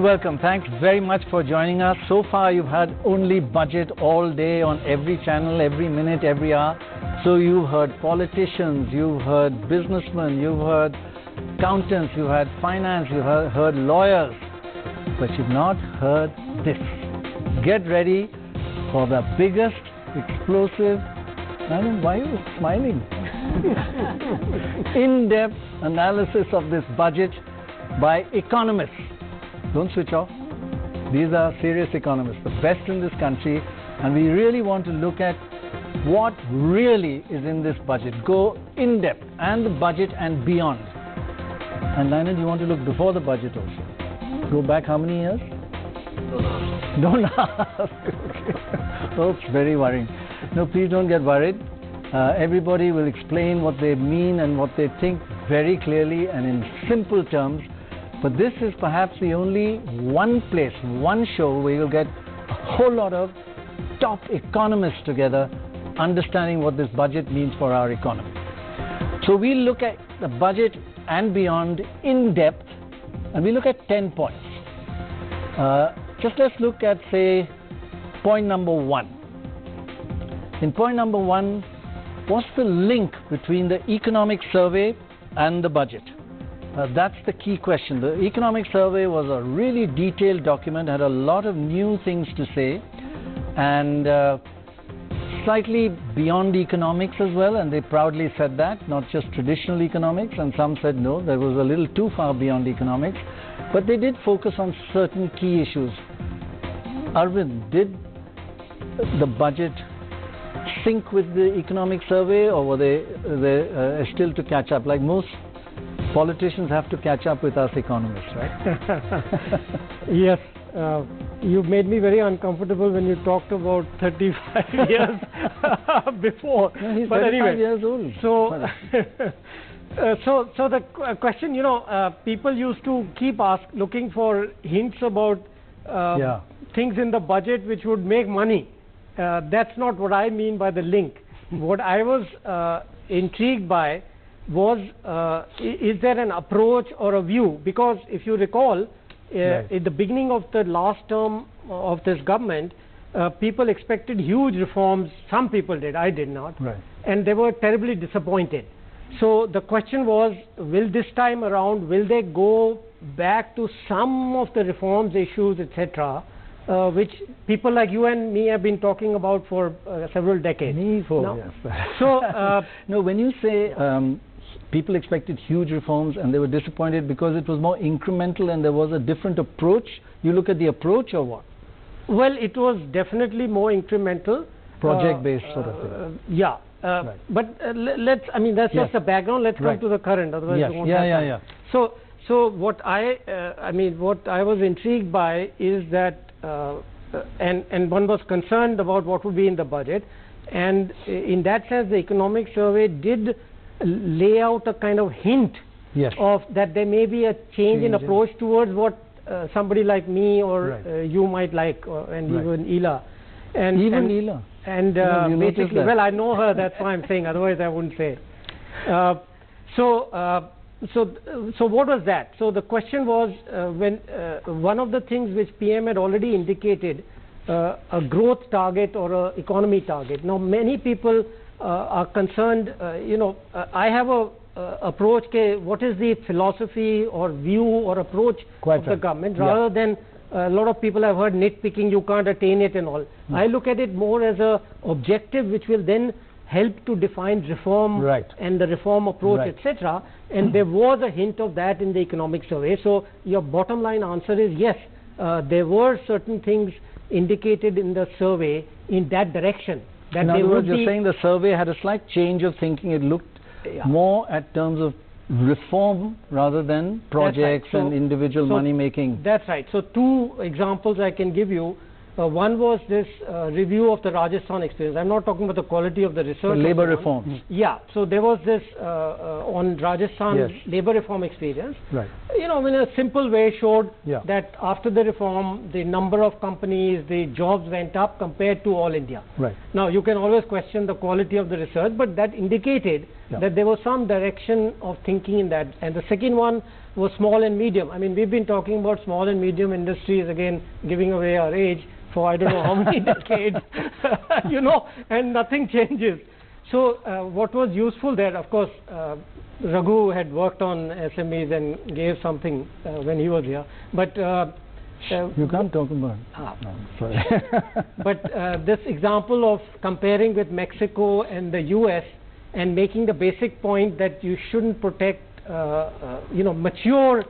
And welcome. Thanks very much for joining us. So far, you've had only budget all day on every channel, every minute, every hour. So you've heard politicians, you've heard businessmen, you've heard accountants, you've heard finance, you've heard, heard lawyers, but you've not heard this. Get ready for the biggest explosive. Madam, why are you smiling? In-depth analysis of this budget by economists. Don't switch off. These are serious economists, the best in this country, and we really want to look at what really is in this budget. Go in depth and the budget and beyond. And Lionel, you want to look before the budget also. Go back how many years? Don't ask. okay. Oh, very worrying. No, please don't get worried. Uh, everybody will explain what they mean and what they think very clearly and in simple terms. But this is perhaps the only one place, one show where you'll get a whole lot of top economists together understanding what this budget means for our economy. So we look at the budget and beyond in depth and we look at 10 points. Uh, just let's look at, say, point number one. In point number one, what's the link between the economic survey and the budget? Uh, that's the key question. The economic survey was a really detailed document, had a lot of new things to say, and uh, slightly beyond economics as well, and they proudly said that, not just traditional economics, and some said no, that was a little too far beyond economics, but they did focus on certain key issues. Arvind, did the budget sync with the economic survey, or were they, they uh, still to catch up? Like most politicians have to catch up with us economists, right? yes. Uh, you made me very uncomfortable when you talked about 35 years before. No, but 35 anyway, years old. so uh, so so the qu- uh, question, you know, uh, people used to keep ask looking for hints about uh, Yeah. things in the budget which would make money. Uh, that's not what I mean by the link. what I was uh, intrigued by was uh, is there an approach or a view? Because if you recall, uh, Right. at the beginning of the last term of this government, uh, people expected huge reforms. Some people did, I did not right. and they were terribly disappointed. So the question was, will this time around, will they go back to some of the reforms issues, etc., uh, which people like you and me have been talking about for uh, several decades? Me for No. yes. So, uh, no, when you say um, people expected huge reforms and they were disappointed because it was more incremental and there was a different approach, you look at the approach or what? Well, it was definitely more incremental. Project-based uh, sort of thing. uh, Yeah. Uh, Right. But uh, let's, I mean, that's Yes. just the background. Let's come Right. to the current, otherwise Yes. won't Yeah, yeah, yeah. So, so what I, uh, I mean, what I was intrigued by is that, uh, and and one was concerned about what would be in the budget, and in that sense, the economic survey did lay out a kind of hint Yes. of that there may be a change, in Change in- approach towards what uh, somebody like me or Right. uh, you might like, or, and Right. even Ila. And, Even and, and uh, basically, well, I know her. That's why I'm saying. Otherwise, I wouldn't say. Uh, so, uh, so, so what was that? So the question was uh, when uh, one of the things which PM had already indicated uh, a growth target or a economy target. Now, many people are concerned. Uh, you know, uh, I have a uh, approach. Ke, what is the philosophy or view or approach Quite of the right. government Yeah. rather than a lot of people have heard nitpicking, you can't attain it and all. Hmm. I look at it more as a objective which will then help to define reform Right. and the reform approach, Right. etc. And there was a hint of that in the economic survey. So your bottom line answer is yes, uh, there were certain things indicated in the survey in that direction. That In other words, you're saying the survey had a slight change of thinking. It looked Yeah. more at terms of reform rather than projects So- and individual so money making. That's right. So two examples I can give you. Uh, one was this uh, review of the Rajasthan experience. I'm not talking about the quality of the research. And labor reforms. Yeah. So there was this uh, uh, on Rajasthan Yes. labor reform experience. Right. You know, in a simple way, showed Yeah. that after the reform, the number of companies, the jobs went up compared to all India. Right. Now, you can always question the quality of the research, but that indicated Yeah. that there was some direction of thinking in that. And the second one was small and medium. I mean, we've been talking about small and medium industries, again, giving away our age for I don't know how many decades, you know, and nothing changes. So uh, what was useful there, of course, uh, Raghu had worked on SMEs and gave something uh, when he was here. But uh, uh, You can't talk about. Ah. No, sorry. but uh, this example of comparing with Mexico and the U.S. and making the basic point that you shouldn't protect, uh, uh, you know, mature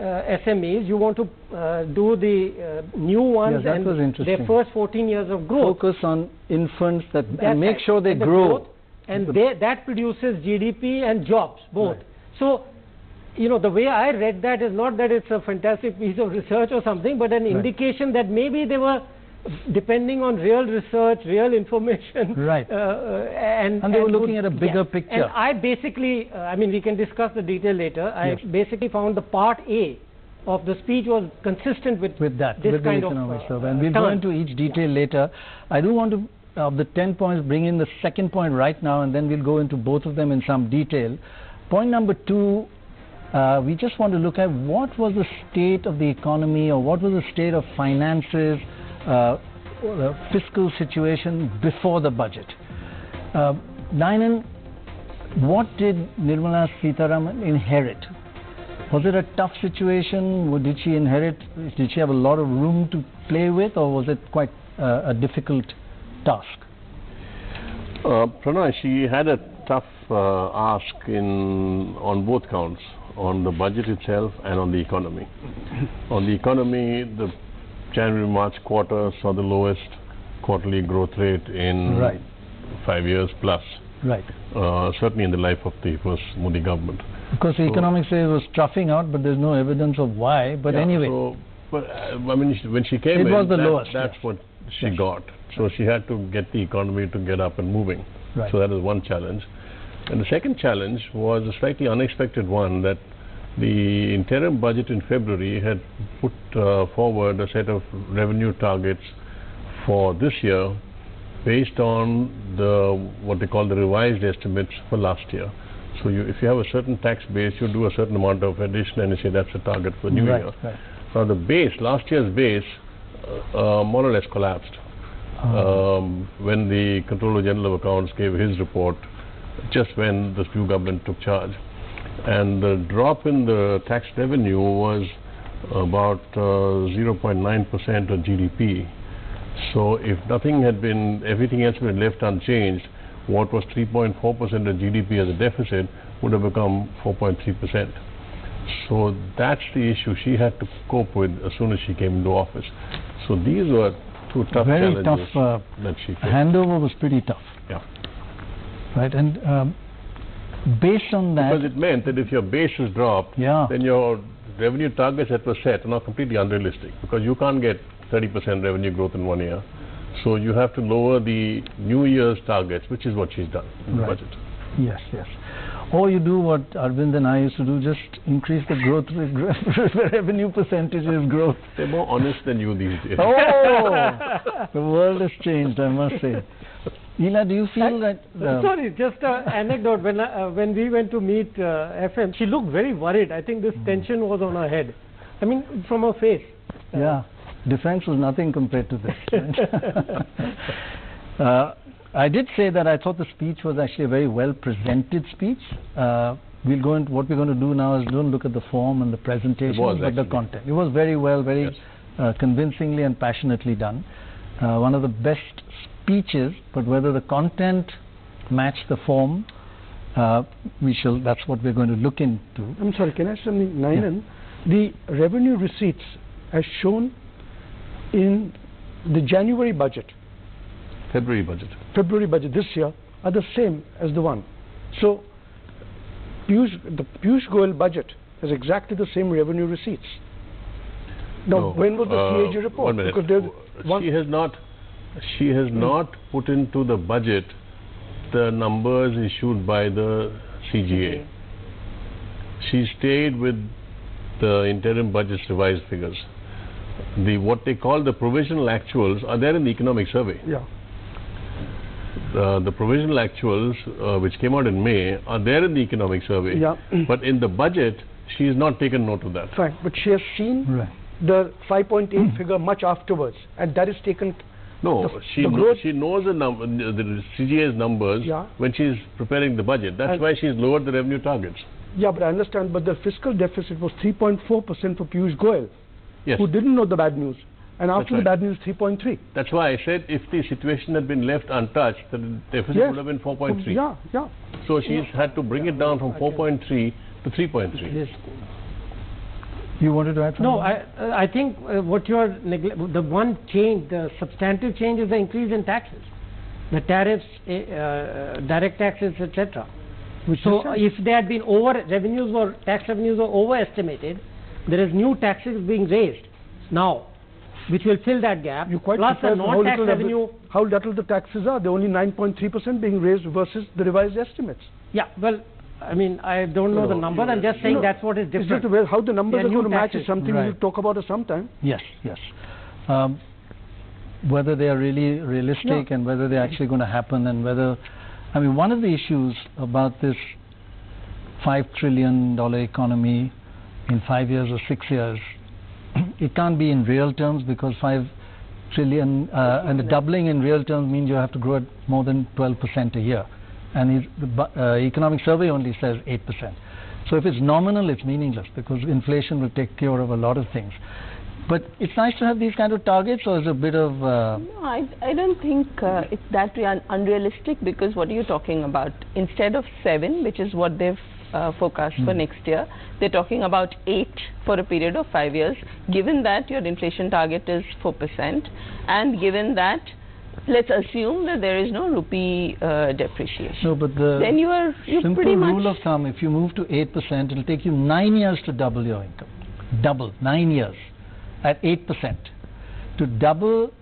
SMEs. You want to uh, do the uh, new ones that and their first 14 years of growth. Focus on infants that and make sure they the grow. growth, and they, that produces GDP and jobs, both. Right. So, you know, the way I read that is not that it's a fantastic piece of research or something, but an Right. indication that maybe they were depending on real research, real information. Right. Uh, uh, and, And they were looking would- at a bigger yeah. picture. And I basically, uh, I mean, we can discuss the detail later. I Yes. basically found the part A of the speech was consistent with, with that, this with kind the of economic uh, survey. And we'll go turn. into each detail later. I do want to, of the 10 points, bring in the second point right now, and then we'll go into both of them in some detail. Point number two, uh, we just want to look at what was the state of the economy or what was the state of finances, uh, the fiscal situation before the budget. Uh, Ninan, what did Nirmala Sitharaman inherit? Was it a tough situation? Did she inherit, did she have a lot of room to play with, or was it quite uh, a difficult task? Uh, Prannoy, she had a tough uh, ask in on both counts, on the budget itself and on the economy. on the economy, the January-March quarter saw the lowest quarterly growth rate in Right. five years plus, Right. uh, certainly in the life of the first Modi government. Because the economics say it was troughing out, but there's no evidence of why. But anyway, So, but uh, I mean, when she came It in, was the lowest, That's what she got. So she had to get the economy to get up and moving. Right. So that is one challenge. And the second challenge was a slightly unexpected one that the interim budget in February had put uh, forward a set of revenue targets for this year based on the what they call the revised estimates for last year. So you, if you have a certain tax base, you do a certain amount of addition and you say that's the target for new right, year. right. Now the base, last year's base, uh, uh, more or less collapsed Uh, um, when the Controller General of Accounts gave his report, just when the new government took charge. And the drop in the tax revenue was about uh, 0.9% of GDP. So if nothing had been, everything else had been left unchanged, what was 3.4% of GDP as a deficit would have become 4.3%. So that's the issue she had to cope with as soon as she came into office. So these were two tough Very challenges tough, uh, that she faced. handover was pretty tough, Yeah. right? And um, based on that, Because it meant that if your base is dropped, Yeah. then your revenue targets that were set are now completely unrealistic because you can't get 30% revenue growth in one year. So you have to lower the new year's targets, which is what she's done in Right. the budget. yes, yes. Or you do what Arvind and I used to do, just increase the growth rate, revenue percentages growth. They're more honest than you these days. Oh, the world has changed, I must say. Ila, do you feel that? uh, Sorry, just an anecdote. When I, uh, when we went to meet uh, FM, she looked very worried. I think this tension was on her head. I mean, from her face. Uh, Yeah, defense was nothing compared to this. right? uh, I did say that I thought the speech was actually a very well presented speech. Uh, we'll go into what we're going to do now is don't look at the form and the presentation, was but the content. It was very well, very Yes. uh, convincingly and passionately done. Uh, one of the best speeches, but whether the content matched the form, uh, we shall. That's what we're going to look into. I'm sorry, can I say something? Ninan, the revenue receipts as shown in the January budget, February budget. February budget this year are the same as the one. So, Piyush, the Piyush Goyal budget has exactly the same revenue receipts. Now, No, when was the uh, CAG report? One minute. Because there's one- She has not, she has not put into the budget the numbers issued by the CGA. She stayed with the interim budget's revised figures. The, what they call the provisional actuals are there in the economic survey. yeah. Uh, the provisional actuals, uh, which came out in May, are there in the economic survey. Yeah. But in the budget, She has not taken note of that. Fine, but she has seen Right. the 5.8 figure much afterwards, and that is taken. No, The- she the growth- she knows the number, the CGA's numbers Yeah. when she is preparing the budget. That's And- why she's lowered the revenue targets. Yeah, but I understand. But the fiscal deficit was 3.4 percent for Piyush Goyal, Yes, who didn't know the bad news, and after the bad news, 3.3. that's why I said if the situation had been left untouched, the deficit Yes. would have been 4.3. Yeah, yeah. So she's had to bring it down from 4.3 to 3.3. Yes. You wanted to add something? No, I, uh, I think uh, what you are negle- the one change, the substantive change is the increase in taxes, the tariffs, uh, uh, direct taxes, etc. So if they had been over revenues or tax revenues were overestimated, there is new taxes being raised now, which will fill that gap. You quite Plus the non-tax little, of the- revenue. how little the taxes are. They're only 9.3 percent being raised versus the revised estimates. Yeah, well, I mean, I don't know the No, number. you- I'm just saying No, that's what is It's just different. the way how the numbers They are are going to match is something Right. we'll talk about at some time. Yes, yes. Um, whether they are really realistic and whether they're actually going to happen and whether, I mean, one of the issues about this $5 trillion economy in five years or six years, it can't be in real terms because 5 trillion, uh, and the doubling in real terms means you have to grow at more than 12% a year. And the uh, economic survey only says 8%. So if it's nominal, it's meaningless because inflation will take care of a lot of things. But it's nice to have these kind of targets, or is it a bit of uh, No, I, I don't think uh, it's that un- unrealistic because what are you talking about? Instead of seven, which is what they've uh, forecast for next year, they're talking about eight for a period of five years. Given that your inflation target is four percent, and given that, let's assume that there is no rupee uh, depreciation. no? But the then you are you simple pretty much rule of thumb: if you move to eight percent, it'll take you nine years to double your income. Double nine years at eight percent. To double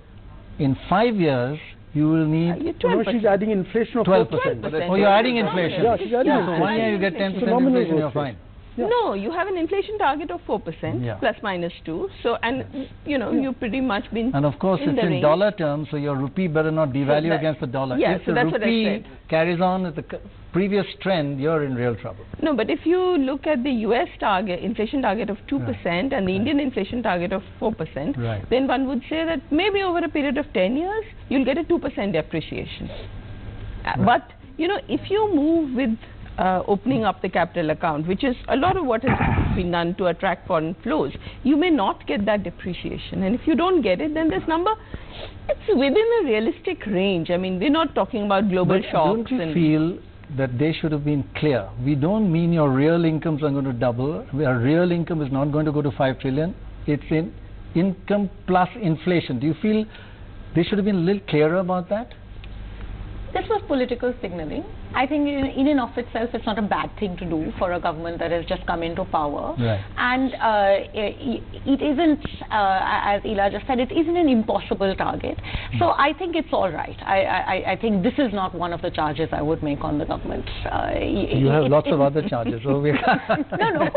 in five years, you will need you're No, she's adding inflation of 12 4%. 12%. Oh, you're adding inflation. Yeah, she's adding So inflation. one year you get 10% inflation, you're fine. Yeah. No, you have an inflation target of 4%, Yeah. plus minus 2. So, and, you know, you've pretty much been And of course, in it's in range. dollar terms, so your rupee better not devalue that- against the dollar. yeah, if so the that's what I rupee carries on at the previous trend, you're in real trouble. No, but if you look at the US target, inflation target of 2% and the Indian inflation target of 4%, Right. then one would say that maybe over a period of 10 years, you'll get a 2% depreciation. Uh, But, you know, if you move with uh, opening up the capital account, which is a lot of what has been done to attract foreign flows, you may not get that depreciation. And if you don't get it, then this number, it's within a realistic range. I mean, we're not talking about global But shocks. don't you feel that they should have been clear? We don't mean your real incomes are going to double. Your real income is not going to go to 5 trillion. It's in income plus inflation. Do you feel they should have been a little clearer about that? This was political signaling. I think in, in and of itself, it's not a bad thing to do for a government that has just come into power. Right. And uh, it, it isn't, uh, as Ila just said, it isn't an impossible target. So I think it's all right. I, I, I think this is not one of the charges I would make on the government. Uh, You have it- lots it- of other charges. No, no,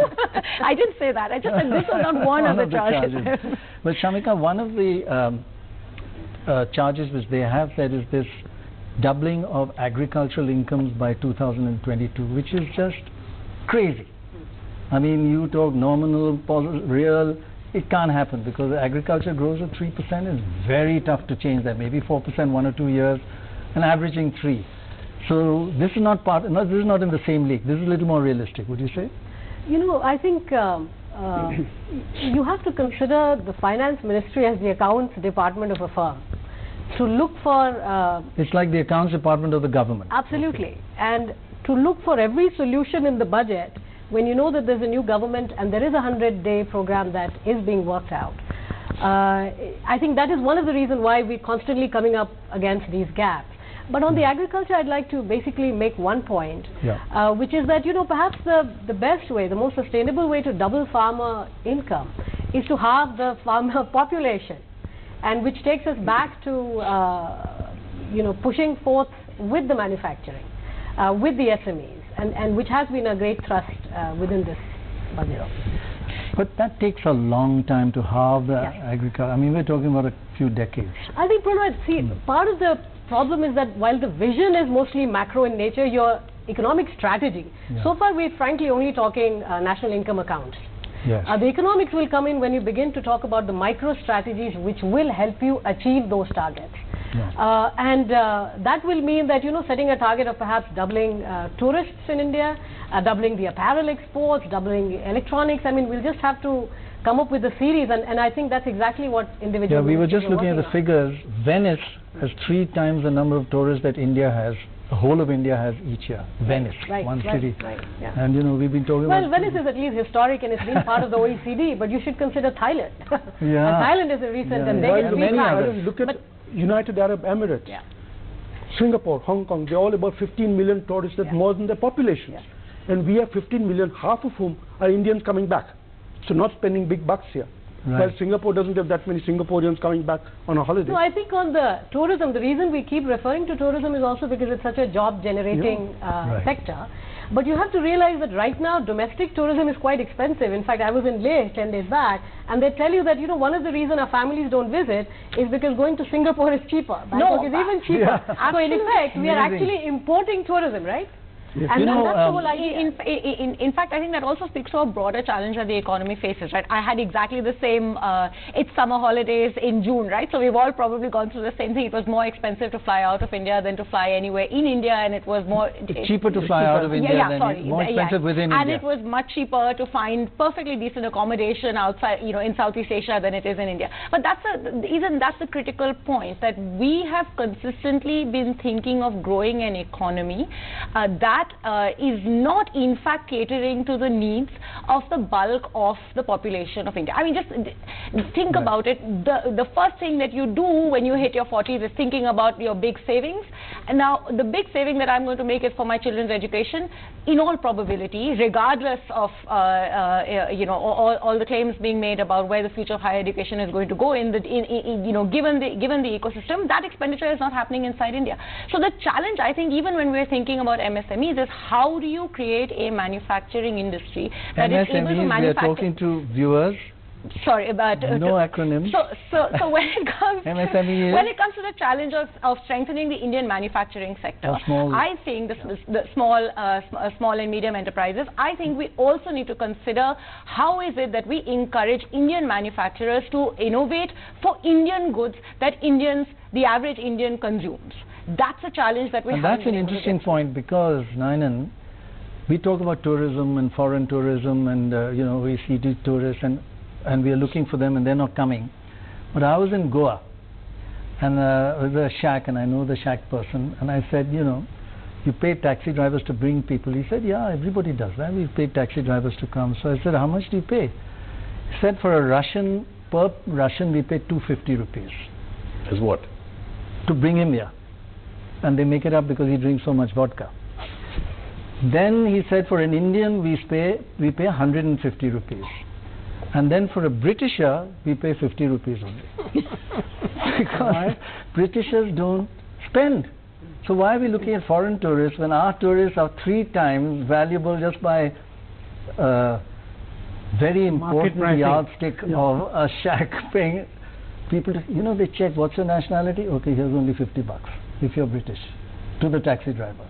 I didn't say that. I just said this was not one, of the charges. charges. well, Shamika, one of the um, uh, charges which they have said is this doubling of agricultural incomes by 2022, which is just crazy. I mean, you talk nominal, real, it can't happen because agriculture grows at 3%. It's very tough to change that. Maybe 4% one or two years, and averaging 3. So this is not part. No, this is not in the same league. This is a little more realistic. Would you say? You know, I think um, uh, you have to consider the finance ministry as the accounts department of a firm. To look for, uh, It's like the accounts department of the government. absolutely, and to look for every solution in the budget when you know that there's a new government and there is a 100 day program that is being worked out. Uh, I think that is one of the reasons why we're constantly coming up against these gaps. But on the agriculture, I'd like to basically make one point, Yeah. uh, which is that you know perhaps the the best way, the most sustainable way to double farmer income, is to halve the farmer population, and which takes us back to uh, you know pushing forth with the manufacturing, uh, with the SMEs, and and which has been a great thrust uh, within this budget. But that takes a long time to halve the Yes. agriculture. I mean, we're talking about a few decades. I think, Prannoy, see, part of the problem is that while the vision is mostly macro in nature, you're economic strategy. Yeah. So far, we're frankly only talking uh, national income accounts. Yes. Uh, the economics will come in when you begin to talk about the micro strategies which will help you achieve those targets. Uh, and uh, that will mean that, you know, setting a target of perhaps doubling uh, tourists in India, uh, doubling the apparel exports, doubling electronics. I mean, we'll just have to come up with a series, and, and I think that's exactly what individual Yeah, we were just looking at the working figures. Venice has three times the number of tourists that India has, the whole of India has each year. Venice, Right, one right, city. right, yeah. And you know, we've been talking Well, about. Venice is at least historic and it's been part of the OECD, but you should consider Thailand. Yeah. And Thailand is a recent Yeah, and they the many others. Look at But- United Arab Emirates, Yeah. Singapore, Hong Kong, they're all about 15 million tourists, that's Yeah. more than their populations. And we have 15 million, half of whom are Indians coming back. So not spending big bucks here. Right. While Singapore doesn't have that many Singaporeans coming back on a holiday. No, I think on the tourism, the reason we keep referring to tourism is also because it's such a job generating uh, Right. sector. But you have to realize that right now domestic tourism is quite expensive. In fact, I was in Leh 10 days back and they tell you that, you know, one of the reasons our families don't visit is because going to Singapore is cheaper. Bangkok is even cheaper. Yeah. So in effect, we are actually importing tourism, right? And, You know, that's um, the whole idea. In, in, in, in fact, I think that also speaks to a broader challenge that the economy faces, right? I had exactly the same, uh, it's summer holidays in June, right? So we've all probably gone through the same thing. It was more expensive to fly out of India than to fly anywhere in India, and it was more... It's cheaper to fly out of India yeah, than sorry. more Yeah, expensive within and India. it was much cheaper to find perfectly decent accommodation outside, you know, in Southeast Asia than it is in India. But that's a, even that's the critical point that we have consistently been thinking of growing an economy uh, that uh, is not in fact catering to the needs of the bulk of the population of India. I mean, just think about it. The the first thing that you do when you hit your 40s is thinking about your big savings. And now the big saving that I'm going to make is for my children's education. In all probability, regardless of uh, uh, you know all, all the claims being made about where the future of higher education is going to go in the in, in, you know given the given the ecosystem, that expenditure is not happening inside India. So the challenge, I think, even when we're thinking about MSMEs, is how do you create a manufacturing industry that is able to MSMEs, we are talking to viewers. Sorry about uh, No acronyms. So, so, so when it comes to, when it comes to the challenge of, of strengthening the Indian manufacturing sector, I think the, the small, uh, sm- uh, small and medium enterprises. I think we also need to consider how is it that we encourage Indian manufacturers to innovate for Indian goods that Indians, the average Indian, consumes. That's a challenge that we haven't that's an been able to interesting point because, Ninan, we talk about tourism and foreign tourism and, uh, you know, OECD tourists and, and we are looking for them and they're not coming. But I was in Goa and uh, with a shack and I know the shack person and I said, you know, you pay taxi drivers to bring people. He said, yeah, everybody does that. We pay taxi drivers to come. So I said, how much do you pay? He said, for a Russian, per Russian, we pay 250 rupees As what? to bring him here. And they make it up because he drinks so much vodka. Then he said for an Indian we pay we pay 150 rupees. And then for a Britisher we pay 50 rupees only. because Britishers don't spend. So why are we looking at foreign tourists when our tourists are three times valuable just by uh, very important yardstick of a shack paying people, you know, they check what's your nationality. Okay, here's only 50 bucks if you're British to the taxi driver.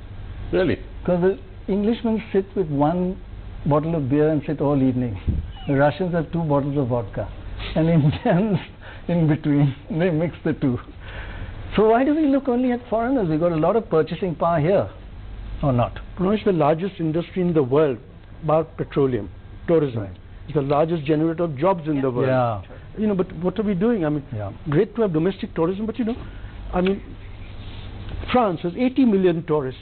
Really? Because the Englishmen sit with one bottle of beer and sit all evening. The Russians have two bottles of vodka, and Indians in between. They mix the two. So why do we look only at foreigners? We've got a lot of purchasing power here, or not? Prannoy, it's the largest industry in the world, about petroleum, tourism. Right. It's the largest generator of jobs in the world. Yeah. You know, but what are we doing? I mean, Yeah. great to have domestic tourism, but you know, I mean, France has 80 million tourists,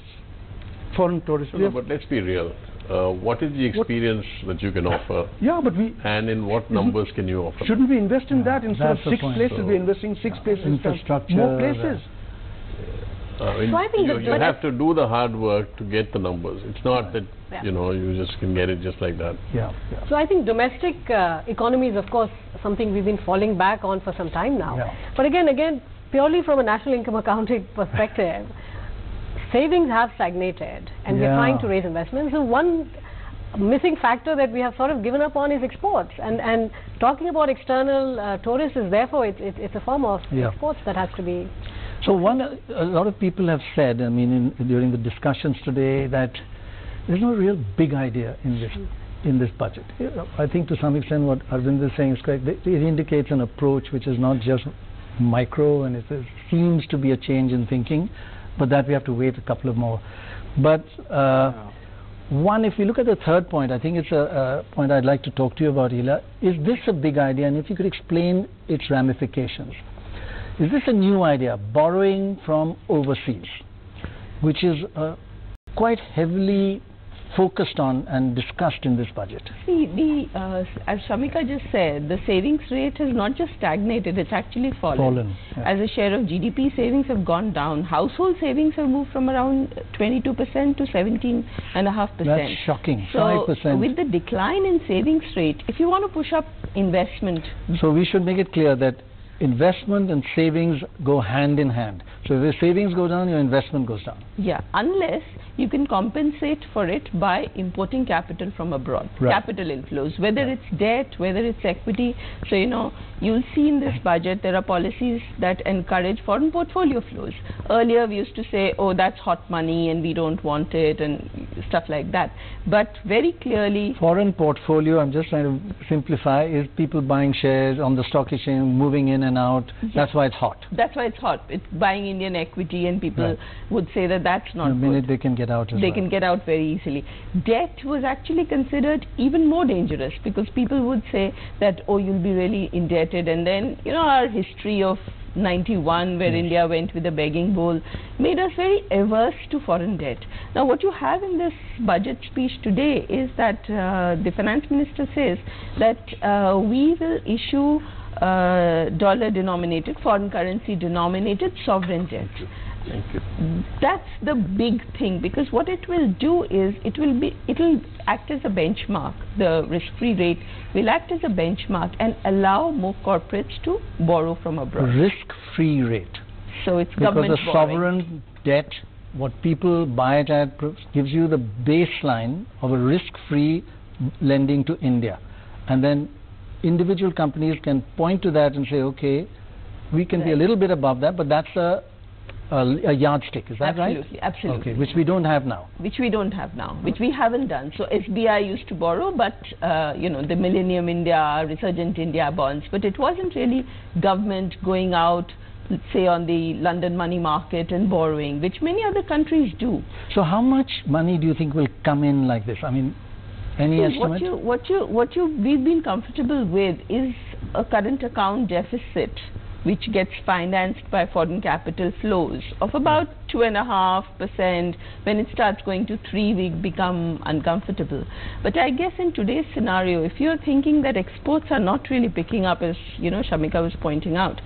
foreign tourists. No, no, but let's be real. Uh, what is the experience that you can offer, yeah, but we and in what numbers can you offer? shouldn't we invest in Yeah, that instead of six places? So- we're investing six places, Infrastructure, more uh, places. I mean, So I think you, that- you have to do the hard work to get the numbers. It's not that Yeah. you know you just can get it just like that. Yeah. yeah. So I think domestic uh, economy is of course something we've been falling back on for some time now. Yeah. But again, again, purely from a national income accounting perspective, savings have stagnated and we're trying to raise investments. So one missing factor that we have sort of given up on is exports. And, and talking about external uh, tourists is therefore it's, it's, it's a form of Yeah. exports that has to be So one, a lot of people have said, I mean, in, during the discussions today, that there's no real big idea in this in this budget. I think to some extent what Arvind is saying is correct. It it indicates an approach which is not just micro, and it seems to be a change in thinking, but that we have to wait a couple of more. But uh, one, if we look at the third point, I think it's a, a point I'd like to talk to you about, Ila. Is this a big idea? And if you could explain its ramifications. Is this a new idea, borrowing from overseas, which is uh, quite heavily focused on and discussed in this budget? See, the, uh, as Shamika just said, the savings rate has not just stagnated, it's actually fallen. Fallen, yeah. As a share of GDP, savings have gone down. Household savings have moved from around 22% to 17.5%. That's shocking. So, 5%. with the decline in savings rate, if you want to push up investment, So we should make it clear that investment and savings go hand in hand. So if your savings go down, your investment goes down. yeah, unless you can compensate for it by importing capital from abroad, Right. capital inflows, whether it's debt, whether it's equity. So, you know, you'll see in this budget there are policies that encourage foreign portfolio flows. Earlier we used to say, oh, that's hot money and we don't want it and stuff like that. But very clearly, Foreign portfolio, I'm just trying to simplify, is people buying shares on the stock exchange, moving in and out. That's why it's hot. that's why it's hot. It's buying Indian equity and people Right. would say that that's not the good. minute they can get out as they well. can get out very easily. Debt was actually considered even more dangerous because people would say that, oh, you'll be really indebted. And then, you know, our history of 91, where India went with a begging bowl, made us very averse to foreign debt. Now, what you have in this budget speech today is that uh, the finance minister says that uh, we will issue uh, dollar denominated, foreign currency denominated sovereign debt Thank you. that's the big thing because what it will do is it will be it will act as a benchmark the risk free rate will act as a benchmark and allow more corporates to borrow from abroad Risk-free rate. so it's Because government the borrowing. sovereign debt, what people buy it at, pro- gives you the baseline of a risk-free lending to India. And then individual companies can point to that and say, okay, we can be a little bit above that, but that's a, a, a yardstick. Is that right? absolutely absolutely Okay, which we don't have now. which we don't have now, which we haven't done. So SBI used to borrow, but uh, you know the Millennium India, Resurgent India bonds, but it wasn't really government going out, say on the London money market and borrowing, which many other countries do. So how much money do you think will come in like this? I mean, any estimate? What you, what you, what you, we've been comfortable with is a current account deficit which gets financed by foreign capital flows of about two and a half percent. When it starts going to three, we become uncomfortable. But I guess in today's scenario, if you're thinking that exports are not really picking up, as you know, Shamika was pointing out,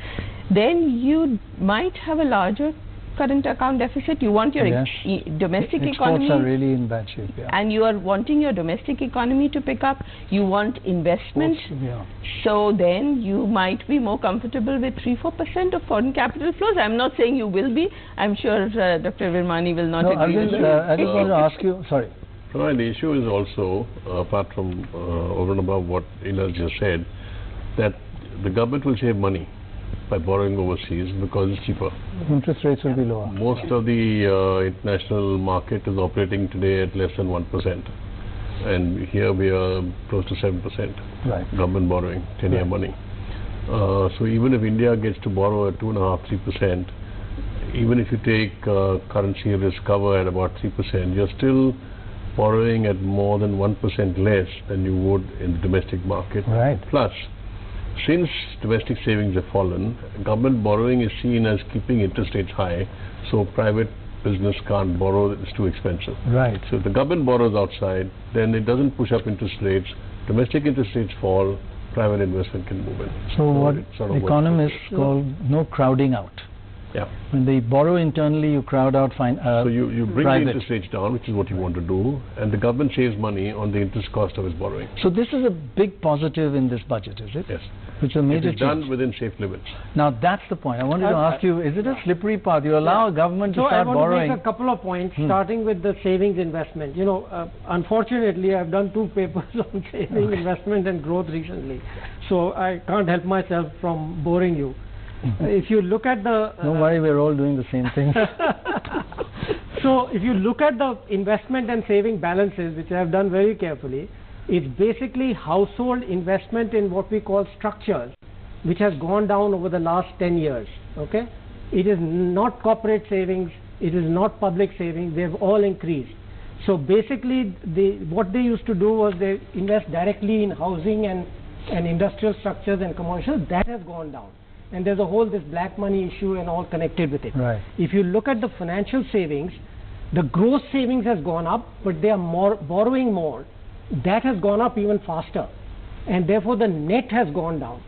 then you might have a larger current account deficit. You want your Yes. e- domestic Exports economy are really in bad shape. Yeah. and you are wanting your domestic economy to pick up, you want investment, Exports, yeah. so then you might be more comfortable with 3 4% of foreign capital flows. I'm not saying you will be. I'm sure uh, Dr. Virmani will not No, agree with Arvind, you. uh, I just want to ask you, sorry. Prannoy, the issue is also, uh, apart from uh, over and above what Ila's just said, that the government will save money by borrowing overseas because it's cheaper. Interest rates will be lower. Most of the uh, international market is operating today at less than 1%. And here we are close to 7% Right. government borrowing, 10-year Right. money. Uh, so even if India gets to borrow at 2.5%, 3%, even if you take uh, currency risk cover at about 3%, you're still borrowing at more than 1% less than you would in the domestic market. Right. Plus, since domestic savings have fallen, government borrowing is seen as keeping interest rates high, so private business can't borrow, it's too expensive. Right. So if the government borrows outside, then it doesn't push up interest rates, domestic interest rates fall, private investment can move in. So what it sort of economists call no crowding out. Yeah. When they borrow internally, you crowd out fin- uh, So you, you bring private. the interest rates down, which is what you want to do, and the government saves money on the interest cost of its borrowing. So this is a big positive in this budget, is it? Yes. It's a It major is done within safe limits. Now that's the point. I wanted to ask you, is it a slippery path? You allow a government to So I want borrowing. to make a couple of points, starting with the savings investment. You know, uh, unfortunately, I've done two papers on saving investment and growth recently, so I can't help myself from boring you. if you look at the uh, Don't worry, we're all doing the same thing. so if you look at the investment and saving balances, which I have done very carefully, it's basically household investment in what we call structures, which has gone down over the last 10 years. Okay, it is not corporate savings, it is not public savings; they've all increased. So basically, they, what they used to do was they invest directly in housing and and industrial structures and commercial. That has gone down, and there's a whole this black money issue and all connected with it. Right. If you look at the financial savings, the gross savings has gone up, but they are more borrowing more. That has gone up even faster, and therefore the net has gone down.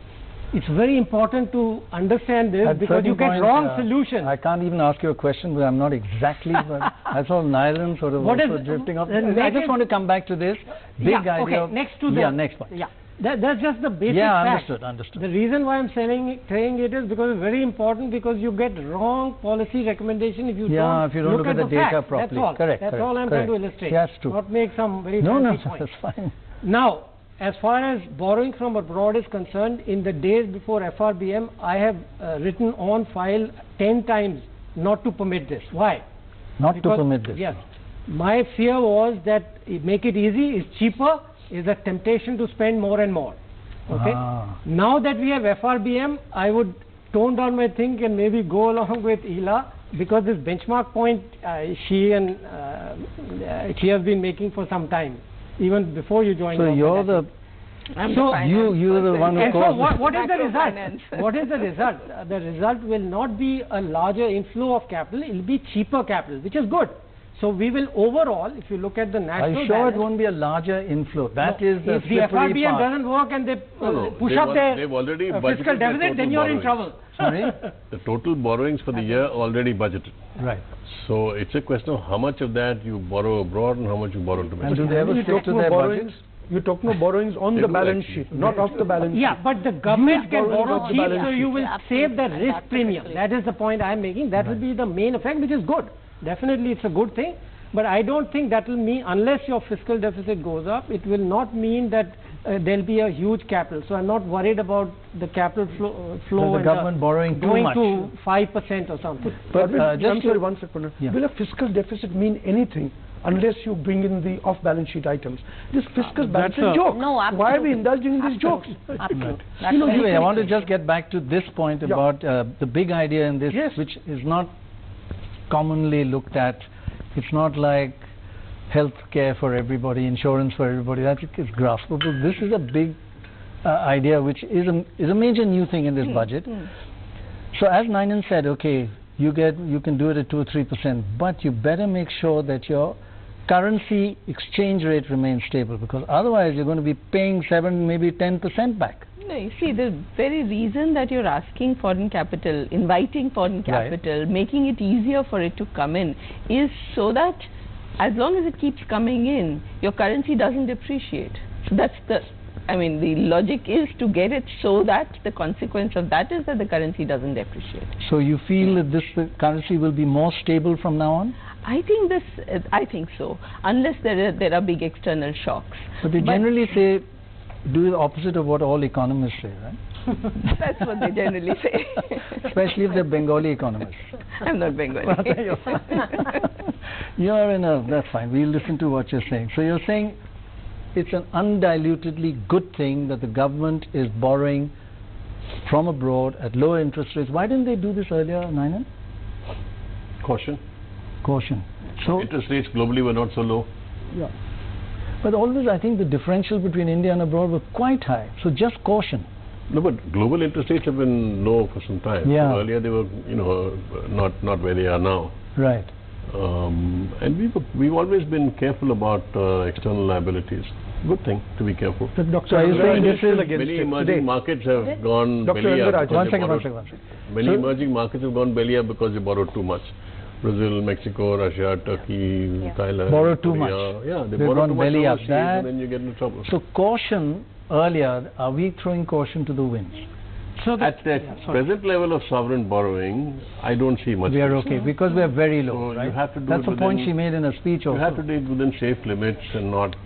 It's very important to understand this At because you get point, wrong uh, solutions. I can't even ask you a question because I'm not exactly, but I saw Ninan sort of What also is- drifting off. I just want to come back to this big yeah, idea. okay, next to the yeah, next one. Yeah, that, that's just the basic Yeah, fact. understood, understood. The reason why I'm saying saying it is because it's very important because you get wrong policy recommendation if you Yeah, don't if you don't look at the data facts. properly. That's all. Correct, That's correct, all I'm correct. trying to illustrate. Yeah, true. Not make some very No, no, point. that's fine. Now, as far as borrowing from abroad is concerned, in the days before FRBM, I have uh, written on file 10 times not to permit this. Why? Not to permit this. Yes. My fear was that make it easy, is cheaper, is a temptation to spend more and more. Okay? Ah. Now that we have FRBM, I would tone down my thing and maybe go along with Ila because this benchmark point uh, she and uh, uh, she has been making for some time, even before you joined. So government, you're I the. I'm So the you- you're the one who and so what, what is the result? What is the result? Uh, the result will not be a larger inflow of capital, it will be cheaper capital, which is good. So we will overall, if you look at the Are I'm sure it won't be a larger inflow? That no, is the if the slippery FRBM part. doesn't work and they uh, No, no, push they've up their already uh, budgeted fiscal their deficit, then you're in trouble. Sorry? The total borrowings for the year already budgeted. Right. So it's a question of how much of that you borrow abroad and how much you borrow And domestically. do they ever you stick talk to no their borrowings, budgets? you talk no borrowings on They the balance actually. sheet, not off the balance sheet. Yeah, but the government can borrow cheap, so you will save the risk premium. That is the point I'm making. That will be the main effect, which is good. Definitely, it's a good thing. But I don't think that will mean, unless your fiscal deficit goes up, it will not mean that uh, there'll be a huge capital. So I'm not worried about the capital flow, uh, flow the and government borrowing too going much. to five percent or something. But Arvind, uh, I'm just sorry, to, one second. Yeah. Will a fiscal deficit mean anything unless you bring in the off-balance sheet items? This fiscal balance is a a- joke. No, absolutely. Why are we indulging in these jokes? Absolutely. You know, anyway, I want to just get back to this point Yeah. about uh, the big idea in this, Yes. which is not commonly looked at. It's not like health care for everybody, insurance for everybody. That is it is graspable. This is a big uh, idea, which is a is a major new thing in this budget. So as Ninan said, okay, you get you can do it at two or three percent, but you better make sure that your currency exchange rate remains stable because otherwise you're going to be paying seven, maybe ten percent back. No, you see, the very reason that you're asking foreign capital, inviting foreign Right. capital, making it easier for it to come in, is so that as long as it keeps coming in, your currency doesn't depreciate. So that's the, I mean, the logic is to get it so that the consequence of that is that the currency doesn't depreciate. So you feel that this currency will be more stable from now on? I think this, I think so, unless there are, there are big external shocks. But they generally say, do the opposite of what all economists say, right? That's what they generally say. Especially if they're Bengali economists. I'm not Bengali. You're in a, that's fine, we'll listen to what you're saying. So you're saying it's an undilutedly good thing that the government is borrowing from abroad at lower interest rates. Why didn't they do this earlier, Ninan? Caution. Caution. So, Interest rates globally were not so low. yeah. But always I think the differential between India and abroad were quite high. So just caution. No, but global interest rates have been low for some time. Yeah. So earlier they were, you know, not not where they are now. Right. Um, and we've we've always been careful about uh, external liabilities. Good thing to be careful. But Dr. So are you saying this is- against Many emerging today. markets have gone Dr. belly up Angaraj. because One second, one second, one second. Many So- emerging markets have gone belly up because they borrowed too much. Brazil, Mexico, Russia, Turkey, Thailand. Borrowed too Korea. much. Yeah, they They've borrow gone too much belly up. overseas That- and then you get into trouble. So caution earlier, are we throwing caution to the winds? So the- At the present level of sovereign borrowing, I don't see much. We are risk. okay because we are very low, So you right? have to do That's it the point she made in her speech You have to do it within safe limits and not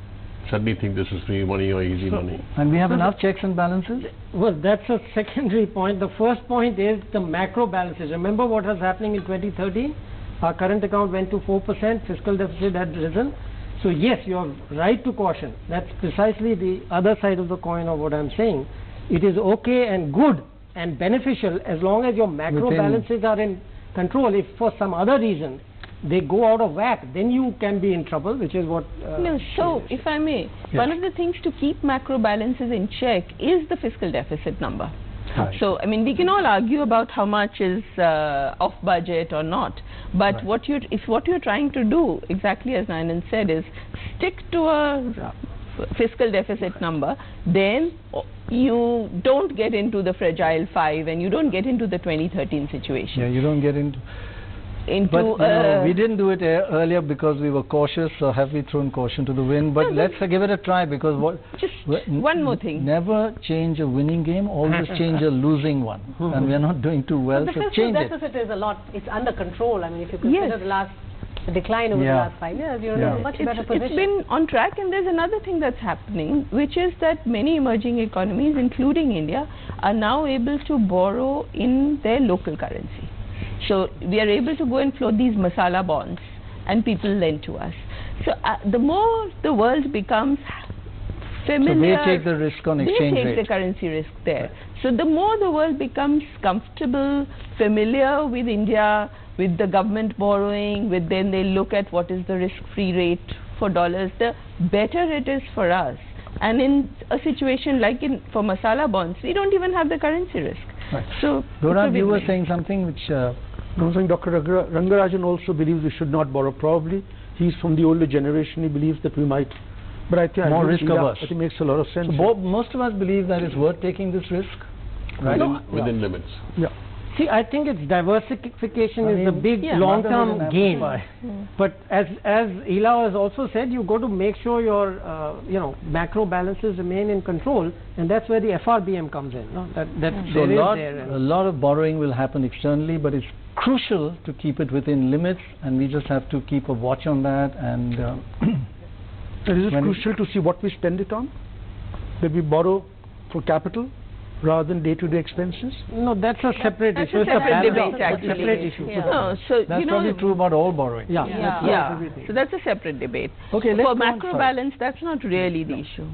suddenly think this is free money or easy money. And we have enough checks and balances? Well, that's a secondary point. The first point is the macro balances. Remember what was happening in 2013? Our current account went to 4%, fiscal deficit had risen. So yes, you are right to caution. That's precisely the other side of the coin of what I'm saying. It is okay and good and beneficial as long as your macro Within- balances are in control. If for some other reason they go out of whack, then you can be in trouble, which is what. Uh, No, so if I may, one of the things to keep macro balances in check is the fiscal deficit number. Right. So, I mean, we can all argue about how much is uh, off budget or not, but Right. what you if what you're trying to do, exactly as Ninan said, is stick to a fiscal deficit number, then you don't get into the fragile five and you don't get into the 2013 situation. Yeah, you don't get into... Into But you know, uh, we didn't do it uh, earlier because we were cautious, so have we thrown caution to the wind? But No, no. let's uh, give it a try because what... just one more thing. Never change a winning game, always change a losing one. and we are not doing too well, the so fiscal change it. deficit is a lot, it's under control. I mean, if you consider Yes. the last, the decline over Yeah. the last five years, you're in Yeah. a much it's, better it's position. been on track and there's another thing that's happening which is that many emerging economies including India are now able to borrow in their local currency. So we are able to go and float these masala bonds and people lend to us. So uh, the more the world becomes familiar So they take the risk on exchange they take rate. the currency risk there. So the more the world becomes comfortable, familiar with India, with the government borrowing, with then they look at what is the risk-free rate for dollars, the better it is for us. And in a situation like in for masala bonds, we don't even have the currency risk. Right. So it's a Gaurav, you were saying something which... Uh, No, I think Dr. Rangarajan also believes we should not borrow. Probably he's from the older generation. He believes that we might. But I think I More agree with risk Leela. averse. It makes a lot of sense. so bo- most of us believe that it's worth taking this risk, right? Within, within limits. yeah. See, I think it's diversification I is the mean, big Yeah. long-term gain. amplify. But as as Ila has also said, you got to make sure your uh, you know macro balances remain in control, and that's where the FRBM comes in. No? That that So a there is lot, there. a lot of borrowing will happen externally, but it's crucial to keep it within limits, and we just have to keep a watch on that. And uh, And is it crucial to see what we spend it on? That we borrow for capital rather than day-to-day expenses? No, that's a separate That's issue. a It's separate balance. debate, It's a actually. separate issue. Yeah. No, so that's you know, probably true about all borrowing. Yeah, Yeah. that's yeah. So that's a separate debate. Okay, let's for go on- macro balance, that's not really the issue.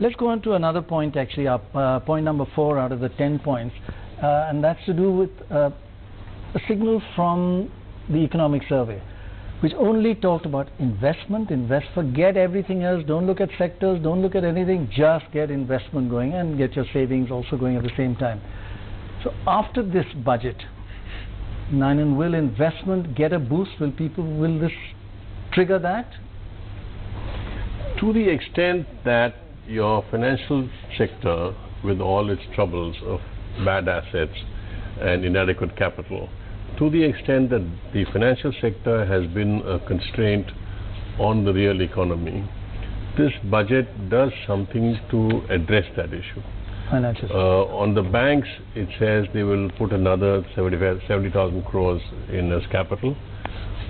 Let's go on to another point, actually, up, uh, point number four out of the 10 points, uh, and that's to do with uh, a signal from the economic survey, which only talked about investment, invest, forget everything else, don't look at sectors, don't look at anything, just get investment going and get your savings also going at the same time. So after this budget, Ninan, will investment get a boost? Will people, will this trigger that? To the extent that your financial sector, with all its troubles of bad assets and inadequate capital, to the extent that the financial sector has been a constraint on the real economy, this budget does something to address that issue. Financial. Uh, on the banks, it says they will put another 75 70,000 crores in as capital.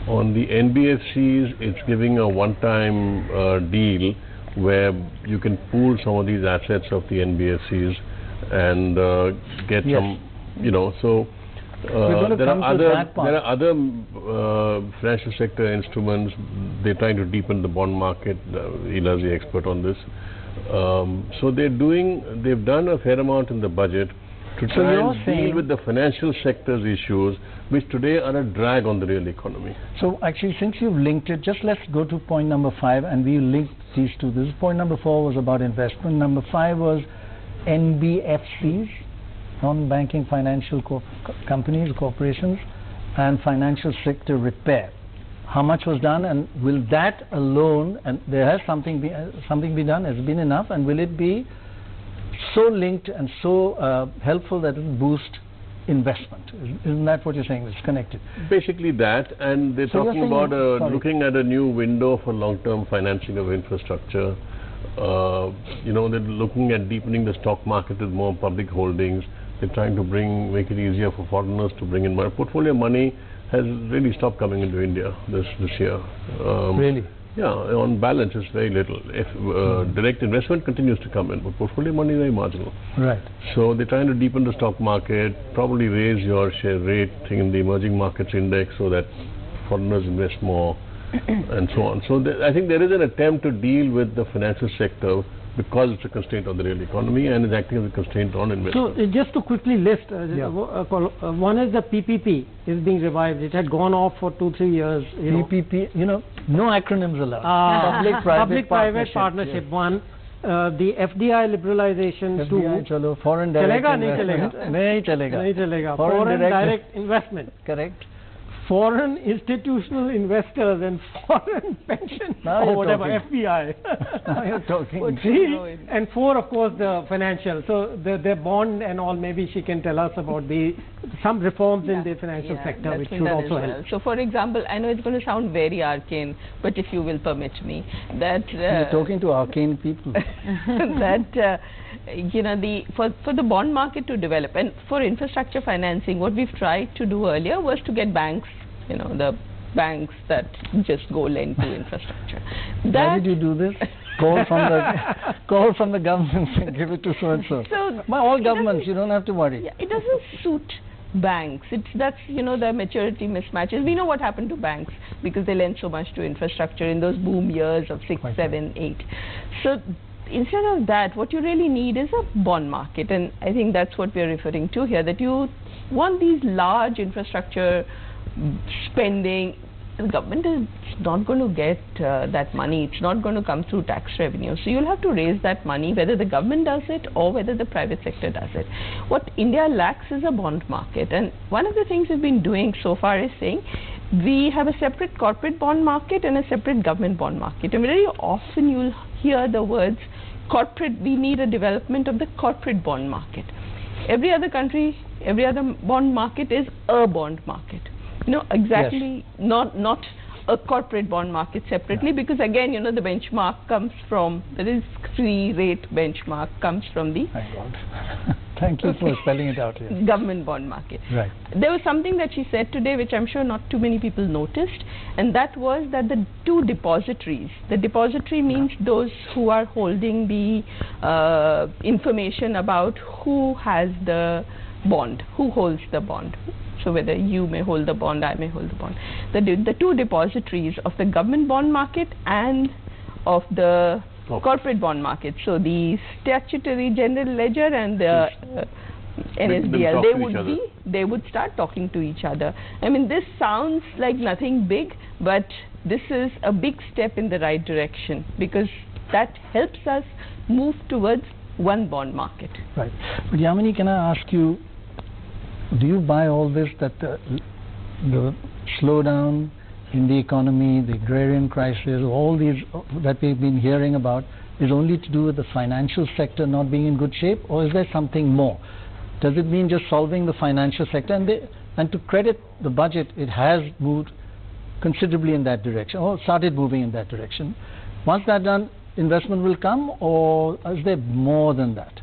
On the NBFCs, it's giving a one-time uh, deal where you can pool some of these assets of the NBFCs and uh, get Yes. some, you know, so uh, there are other there are other uh, financial sector instruments. They're trying to deepen the bond market. Ila is the expert on this. Um, so they're doing, they've done a fair amount in the budget to try and deal with the financial sector's issues, which today are a drag on the real economy. So actually, since you've linked it, just let's go to point number five, and we linked these two. This point number four was about investment. Number five was NBFCs, non-banking financial co- co- companies, corporations, and financial sector repair. How much was done, and will that alone, and there has something be, uh, something be done, has been enough, and will it be so linked and so uh, helpful that it will boost investment? Isn't that what you're saying? It's connected. Basically that, and they're So talking about uh, looking at a new window for long-term financing of infrastructure. Uh, you know, they're looking at deepening the stock market with more public holdings. They're trying to bring, make it easier for foreigners to bring in money. Portfolio money has really stopped coming into India this this year. Um, Really? Yeah, on balance, it's very little. If uh, direct investment continues to come in, but portfolio money is very marginal. Right. So they're trying to deepen the stock market, probably raise your share rate in the emerging markets index so that foreigners invest more, and so on. So th- I think there is an attempt to deal with the financial sector because it's a constraint on the real economy and is acting as a constraint on investment. So uh, just to quickly list, uh, uh yeah. Uh, uh, one is the PPP is being revived. It had gone off for two, three years. You PPP, know. you know, no acronyms allowed. Ah, public-private partnership, partnership one. Uh, the FDI liberalization FDI. Chalo, foreign direct chalega, investment. Chalega. Chalega. Foreign, foreign direct, direct investment. Correct. Foreign institutional investors and foreign pension Now or whatever, talking. FBI. Now you're talking. See? And four, of course, the financial. So the, the bond and all, maybe she can tell us about the some reforms in the financial Yeah, sector that's which should also well. help. So, for example, I know it's going to sound very arcane, but if you will permit me, that You're uh, talking to arcane people. that uh, you know the for for the bond market to develop and for infrastructure financing, what we've tried to do earlier was to get banks, you know, the banks that just go lend to infrastructure. Why That did you do this? Call from the call from the government and give it to so and so. So, By all governments, you don't have to worry. Yeah, it doesn't suit banks. It's that's you know the maturity mismatches. We know what happened to banks because they lent so much to infrastructure in those boom years of six, Quite seven, eight. So instead of that, what you really need is a bond market, and I think that's what we are referring to here. That you want these large infrastructure spending. The government is not going to get uh, that money. It's not going to come through tax revenue. So you'll have to raise that money, whether the government does it or whether the private sector does it. What India lacks is a bond market. And one of the things we've been doing so far is saying we have a separate corporate bond market and a separate government bond market. And very often you'll hear the words corporate, we need a development of the corporate bond market. Every other country, every other bond market is a bond market. You know, exactly not not a corporate bond market separately because again, you know, the benchmark comes from the risk-free rate benchmark comes from the Thank God. Thank you for spelling it out here. government bond market. Right. There was something that she said today which I'm sure not too many people noticed, and that was that the two depositories, the depository means those who are holding the uh, information about who has the bond, who holds the bond. So whether you may hold the bond, I may hold the bond. The, the two depositories of the government bond market and of the Corporate. corporate bond market. So the statutory general ledger and the uh, NSDL, they would be they would start talking to each other. I mean, this sounds like nothing big, but this is a big step in the right direction because that helps us move towards one bond market. Right. But Yamini, can I ask you, do you buy all this that the, the slowdown in the economy, the agrarian crisis, all these that we've been hearing about is only to do with the financial sector not being in good shape, or is there something more? Does it mean just solving the financial sector? And, they, and to credit the budget, it has moved considerably in that direction, or started moving in that direction. Once that's done, investment will come, or is there more than that?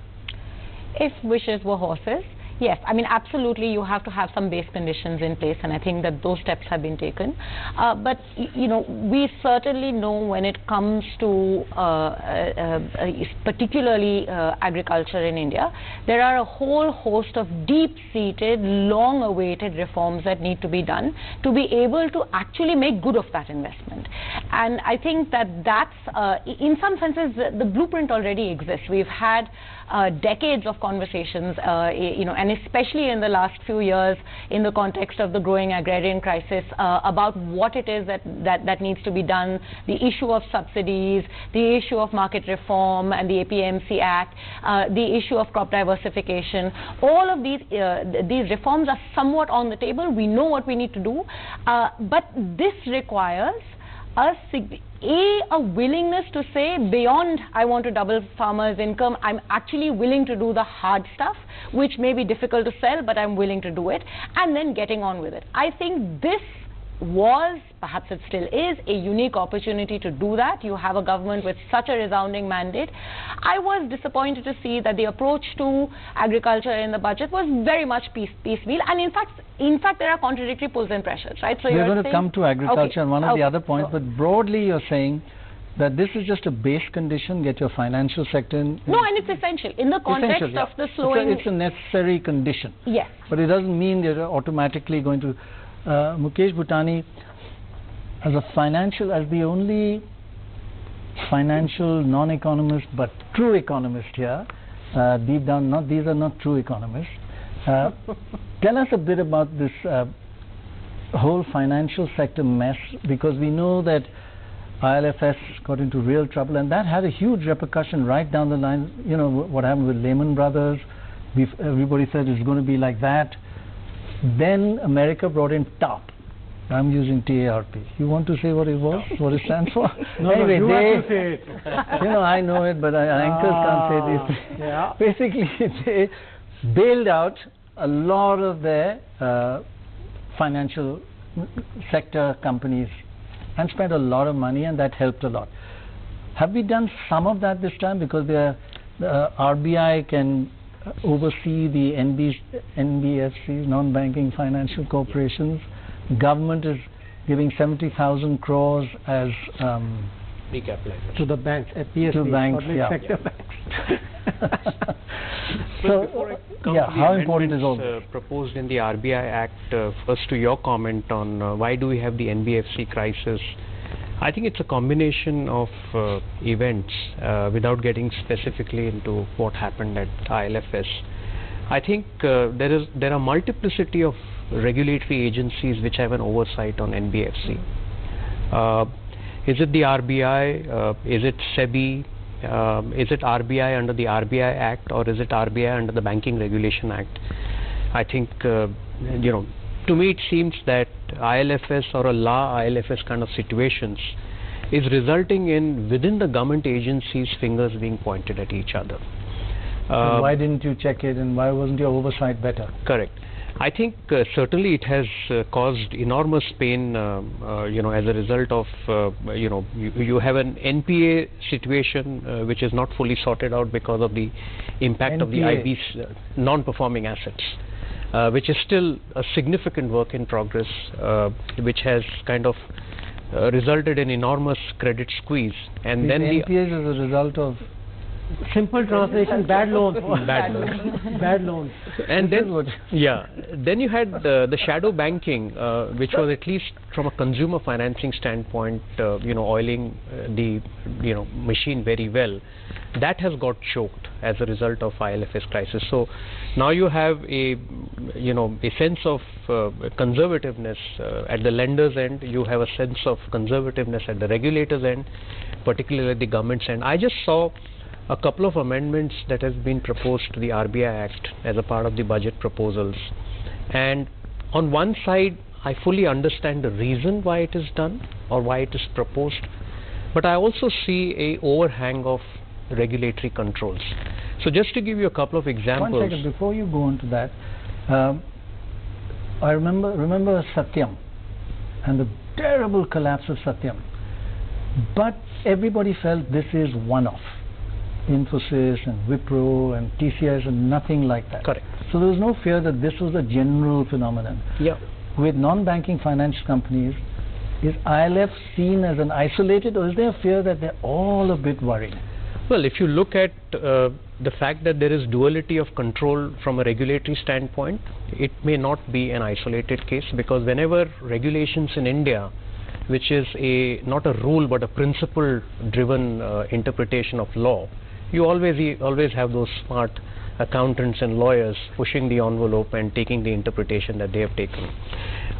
if wishes were horses, yes, I mean, absolutely, you have to have some base conditions in place, and I think that those steps have been taken. Uh, but you know, we certainly know when it comes to uh, uh, uh, particularly uh, agriculture in India, there are a whole host of deep-seated, long-awaited reforms that need to be done to be able to actually make good of that investment. And I think that that's, uh, in some senses, the, the blueprint already exists. We've had uh, decades of conversations, uh, you know, and especially in the last few years, in the context of the growing agrarian crisis, uh, about what it is that, that that needs to be done, the issue of subsidies, the issue of market reform and the APMC Act, uh, the issue of crop diversification. All of these uh, th- these reforms are somewhat on the table. We know what we need to do, uh, but this requires a a a willingness to say beyond I want to double farmers income. I'm actually willing to do the hard stuff which may be difficult to sell but I'm willing to do it and then getting on with it. I think this was, perhaps it still is, a unique opportunity to do that. You have a government with such a resounding mandate. I was disappointed to see that the approach to agriculture in the budget was very much piece, piecemeal, and in fact, in fact, there are contradictory pulls and pressures, right? So We're you're going to come to agriculture Okay, and one of the other points, So- but broadly you're saying that this is just a base condition, get your financial sector in. no, and it's essential in the context yeah. of the It's a- It's a necessary condition. yes. But it doesn't mean they're automatically going to. Uh, Mukesh Bhutani, as a financial, as the only financial non-economist but true economist here, uh, deep down, not these are not true economists. Uh, tell us a bit about this uh, whole financial sector mess because we know that ILFS got into real trouble and that had a huge repercussion right down the line. You know what happened with Lehman Brothers. Bef- everybody said it's going to be like that. Then America brought in TARP. I'm using TARP. You want to say what it was? What it stands for? No, anyway, no, you they, have to say it. you know, I know it, but I, anchors can't say this. things. yeah. Basically, they bailed out a lot of their uh, financial sector companies and spent a lot of money, and that helped a lot. Have we done some of that this time? Because the, the RBI can uh, oversee the NB, NBFCs, non-banking financial corporations. Government is giving 70,000 crores as um, To the banks, uh, PSBs, banks, public yeah. sector banks. so, before uh, yeah, how important is all this? uh, proposed in the RBI Act, uh, first to your comment on uh, why do we have the NBFC crisis. I think it's a combination of uh, events uh, without getting specifically into what happened at ILFS. I think uh, there is there are multiplicity of regulatory agencies which have an oversight on NBFC. Uh, is it the RBI? Uh, is it SEBI? Um, is it RBI under the RBI Act or is it RBI under the Banking Regulation Act? I think, uh, you know, to me it seems that ILFS or a law ILFS kind of situations is resulting in within the government agencies fingers being pointed at each other. Uh, why didn't you check it and why wasn't your oversight better? Correct. I think uh, certainly it has uh, caused enormous pain, um, uh, you know, as a result of, uh, you know, you, you have an NPA situation uh, which is not fully sorted out because of the impact of the IB's uh, non-performing assets, uh, which is still a significant work in progress, uh, which has kind of uh, resulted in enormous credit squeeze. And These then the NPAs is a result of Simple translation, bad loans. Bad loans. bad loans. and then yeah then you had uh, the shadow banking uh, which was at least from a consumer financing standpoint uh, you know oiling uh, the you know machine very well that has got choked as a result of ILFS crisis so now you have a you know a sense of uh, conservativeness uh, at the lenders end you have a sense of conservativeness at the regulators end particularly at the government's end i just saw a couple of amendments that has been proposed to the RBI Act as a part of the budget proposals. And on one side, I fully understand the reason why it is done or why it is proposed, but I also see a overhang of regulatory controls. So just to give you a couple of examples. One second, before you go on to that, um, I remember remember Satyam and the terrible collapse of Satyam. But everybody felt this is one-off. Infosys and Wipro and TCS and nothing like that. Correct. So there was no fear that this was a general phenomenon. Yeah. With non-banking financial companies, is ILF seen as an isolated or is there a fear that they're all a bit worried? Well, if you look at uh, the fact that there is duality of control from a regulatory standpoint, it may not be an isolated case because whenever regulations in India, which is a not a rule but a principle driven uh, interpretation of law, you always e- always have those smart accountants and lawyers pushing the envelope and taking the interpretation that they have taken.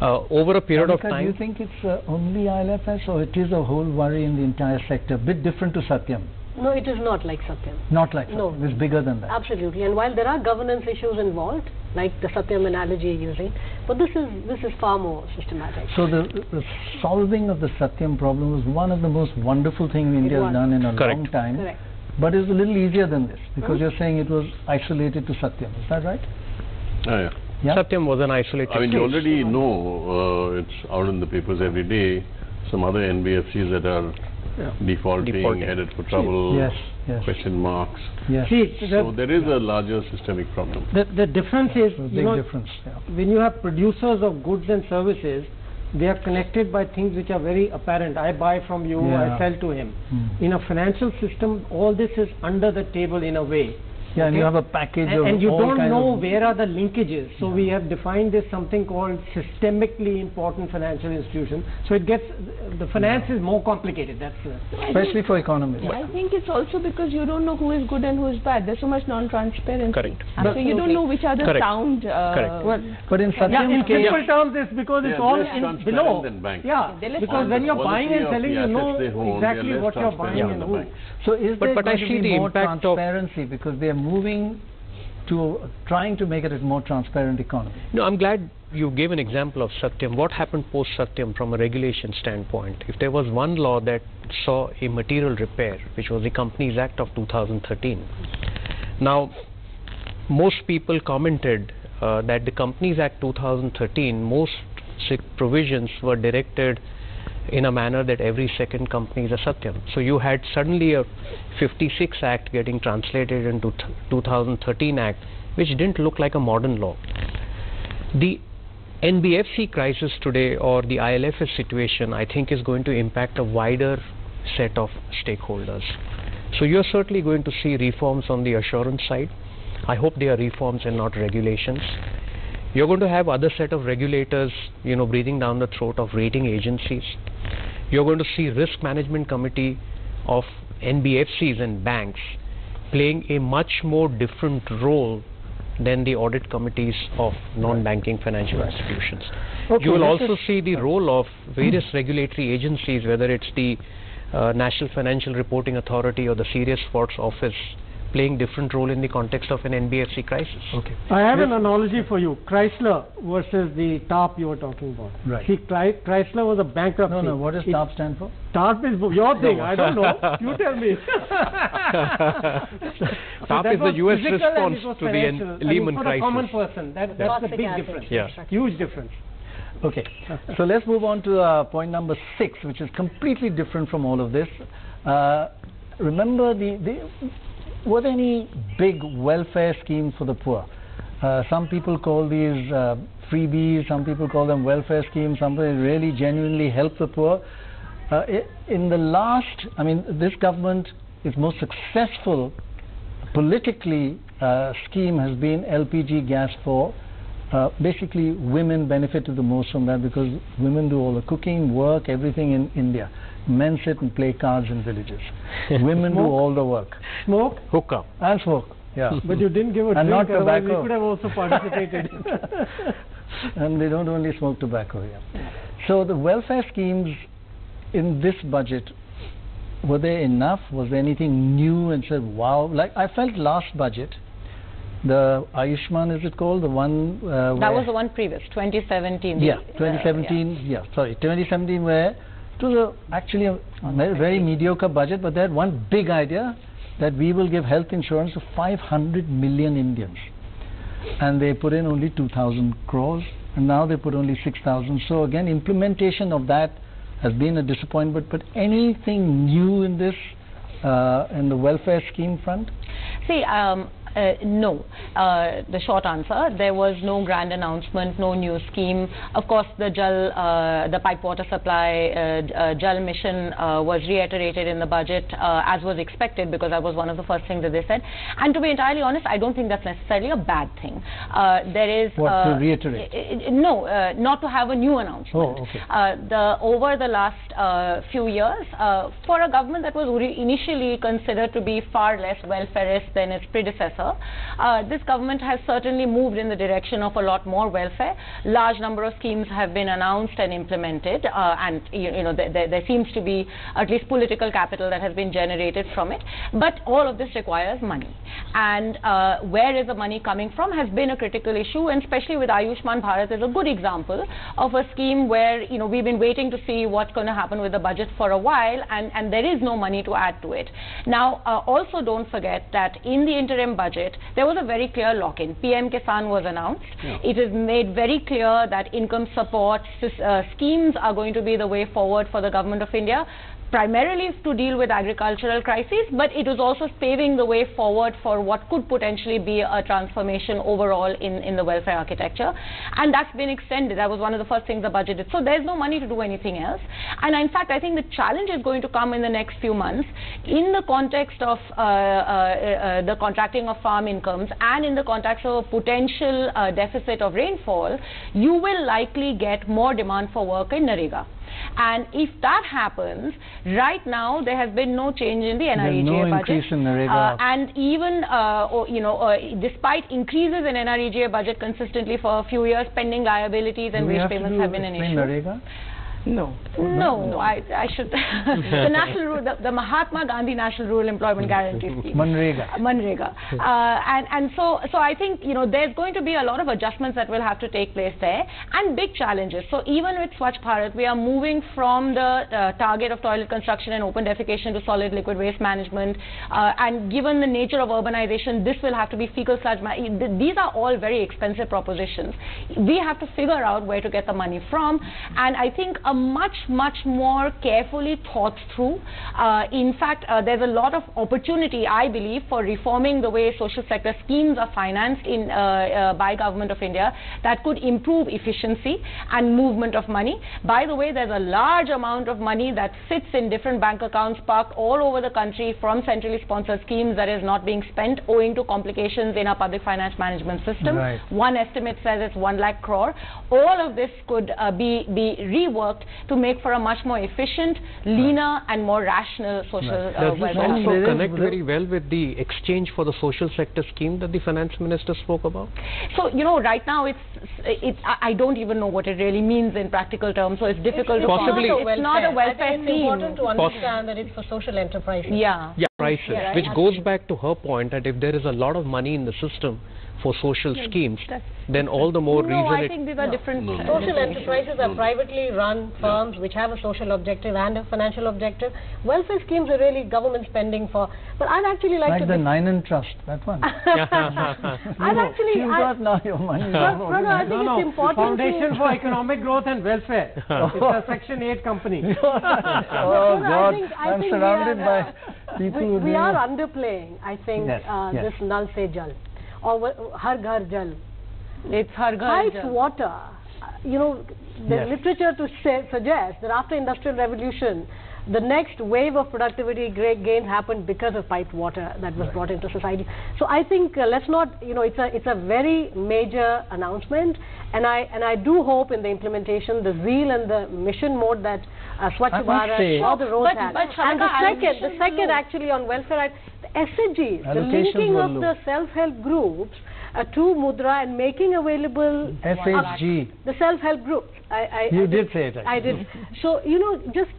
Uh, over a period of time, do you think it's uh, only ILFS or it is a whole worry in the entire sector? Bit different to Satyam. No, it is not like Satyam. Not like No. It's bigger than that. Absolutely. And while there are governance issues involved, like the Satyam analogy you're using, but this is this is far more systematic. So the, the solving of the Satyam problem was one of the most wonderful things India has done in a Correct. long time. Correct. But it's a little easier than this because Hmm? you're saying it was isolated to Satyam. Is that right? Oh, yeah. Yeah. Satyam was an isolated I mean, you already know, uh, it's out in the papers every day, some other NBFCs that are defaulting, Defaulting. headed for trouble, Yes, yes. question marks. Yes. See, So the, there is a larger systemic problem. the, the difference is, you big know, difference. Yeah. when you have producers of goods and services, they are connected by things which are very apparent. I buy from you, Yeah. I sell to him. Hmm. In a financial system, all this is under the table in a way. Yeah, and you have a package And, of and you all don't kind know where are the linkages. So we have defined this something called systemically important financial institution. So it gets, the finance is more complicated. That's uh, especially for economists. I think it's also because you don't know who is good and who is bad. There's so much non-transparency. Correct. So you don't know which are the Correct. sound. Uh, Correct. well, But in yeah, in Satyam's case, simple terms, it's because it's all in below. than banks. Yeah, less because when you're buying and Quality of selling, you know assets they hold, they are exactly what you're buying and than who. banks. so is But- there but I going to see be the more impact of- transparency because they are moving to trying to make it a more transparent economy? No, I'm glad you gave an example of Satyam. What happened post Satyam from a regulation standpoint? If there was one law that saw a material repair, which was the Companies Act of 2013. Now, most people commented uh, that the Companies Act 2013, most provisions were directed in a manner that every second company is a Satyam. So you had suddenly a 56 Act getting translated into 2013 Act, which didn't look like a modern law. The NBFC crisis today or the ILFS situation, I think, is going to impact a wider set of stakeholders. So you're certainly going to see reforms on the assurance side. I hope they are reforms and not regulations. You're going to have other set of regulators, you know, breathing down the throat of rating agencies. You're going to see risk management committee of NBFCs and banks playing a much more different role than the audit committees of non-banking financial institutions. Okay, you will also see the role of various regulatory agencies, whether it's the uh, National Financial Reporting Authority or the Serious Frauds Office, playing different role in the context of an NBFC crisis. Okay. I have an analogy for you. Chrysler versus the TARP you were talking about. Right. See, Chry- Chrysler was a bankruptcy. No, no, what does It- TARP stand for? TARP is your thing. I don't know. You tell me. TARP That is the US response to the financial. en- I mean, Lehman for crisis. the common person, that, that's Toxic the big difference. Yeah. Huge difference. Okay. so let's move on to uh, point number six, which is completely different from all of this. Uh, remember, the, the, were there any big welfare schemes for the poor? Uh, some people call these uh, freebies, some people call them welfare schemes, some really genuinely help the poor. Uh, in the last, I mean, this government is most successful politically uh, scheme has been LPG gas for uh, basically women benefited the most from that because women do all the cooking, work, everything in India. Men sit and play cards in villages. women do all the work Smoke, Hookah. and smoke. Yeah, but you didn't give a And drink, not otherwise we could have also participated. and they don't only smoke tobacco here. So the welfare schemes in this budget were they enough? Was there anything new and said wow? Like I felt last budget, the Ayushman is it called the one? Uh, That was the one previous, 2017. Yeah, the, uh, 2017. yeah. sorry, 2017, where it was a, actually a very, very mediocre budget, but they had one big idea that we will give health insurance to 500 million Indians, and they put in only 2,000 crores, and now they put only 6,000. So again, implementation of that has been a disappointment. But anything new in this, uh, in the welfare scheme front? See, um, uh, no. Uh, the short answer, there was no grand announcement, no new scheme. Of course, the Jal, uh, the pipe water supply, uh, uh, Jal mission uh, was reiterated in the budget uh, as was expected because that was one of the first things that they said. And to be entirely honest, I don't think that's necessarily a bad thing. Uh, there is What, to uh, reiterate? no, uh, not to have a new announcement. Oh, okay. Uh, the over the last uh, few years, uh, for a government that was initially considered to be far less welfareist than its predecessor, uh, this government has certainly moved in the direction of a lot more welfare. Large number of schemes have been announced and implemented, uh, and you, you know there, seems to be at least political capital that has been generated from it. But all of this requires money, and uh, where is the money coming from has been a critical issue, and especially with Ayushman Bharat is a good example of a scheme where you know we've been waiting to see what's going to happen with the budget for a while, and, and there is no money to add to it. Now, uh, also don't forget that in the interim budget, budget, there was a very clear lock-in. PM Kisan was announced. It is made very clear that income support uh, schemes are going to be the way forward for the government of India primarily to deal with agricultural crises, but it was also paving the way forward for what could potentially be a transformation overall in, in the welfare architecture. And that's been extended. That was one of the first things the budget did. So there's no money to do anything else. And in fact, I think the challenge is going to come in the next few months in the context of uh, uh, uh, the contracting of farm incomes and in the context of a potential uh, deficit of rainfall, you will likely get more demand for work in NREGA. And if that happens, right now there has been no change in the NREGA no budget. increase in NREGA. Uh, and even, uh, oh, you know, uh, despite increases in NREGA budget consistently for a few years, pending liabilities and wage payments have been an issue. NREGA? No. No, I, I should. the national, the, the Mahatma Gandhi National Rural Employment Guarantee Scheme. Manrega. Manrega. Uh, and, and so, so I think, you know, there's going to be a lot of adjustments that will have to take place there and big challenges. So even with Swachh Bharat, we are moving from the uh, target of toilet construction and open defecation to solid liquid waste management. Uh, and given the nature of urbanization, this will have to be fecal sludge. These are all very expensive propositions. We have to figure out where to get the money from. And I think a much, much more carefully thought through. Uh, in fact, uh, there's a lot of opportunity, I believe, for reforming the way social sector schemes are financed in, uh, by Government of India that could improve efficiency and movement of money. By the way, there's a large amount of money that sits in different bank accounts parked all over the country from centrally sponsored schemes that is not being spent owing to complications in our public finance management system. Right. One estimate says it's 1 lakh crore. All of this could uh, be, be reworked to make for a much more efficient, leaner, and more rational social Right. uh, Does this welfare. Well, also there is- connect very well with the exchange for the social sector scheme that the finance minister spoke about? So, you know, right now it's, it's I I don't even know what it really means in practical terms, so it's difficult to Possibly- It's not a welfare think it's important to scheme. understand that it's for social enterprises. Yeah. Yeah, prices, Yeah, which goes back to her point that if there is a lot of money in the system for social schemes, then all the more No, reason I think these are different. uh, Social different enterprises are privately run firms which have a social objective and a financial objective. Welfare schemes are really government spending for. But I'd actually like, Like to. the be- Ninan Trust, that one. I'd actually. You I- got now your money. No, no, no, I think No, it's no, important Foundation for Economic Growth and Welfare. it's a Section 8 company. oh no, I God, think- I I'm think we surrounded are, by people we, we are underplaying, I think, Yes, uh, yes. this Nal Se Jal or Har Ghar Jal. It's Har Ghar Jal. water, you know, the Yes. literature to say, suggest that after industrial revolution, the next wave of productivity gra- gain happened because of piped water that was brought into society. So I think uh, let's not, you know, it's a it's a very major announcement, and I and I do hope in the implementation, the zeal and the mission mode that uh, Swachh Bharat say- or the roads But- had. but and the second, the second actually on welfare, act, the SHGs, the Allocations linking of low. the self-help groups uh, to Mudra and making available SHG. the self-help groups. I, I, You I did say it, I did. So you know, just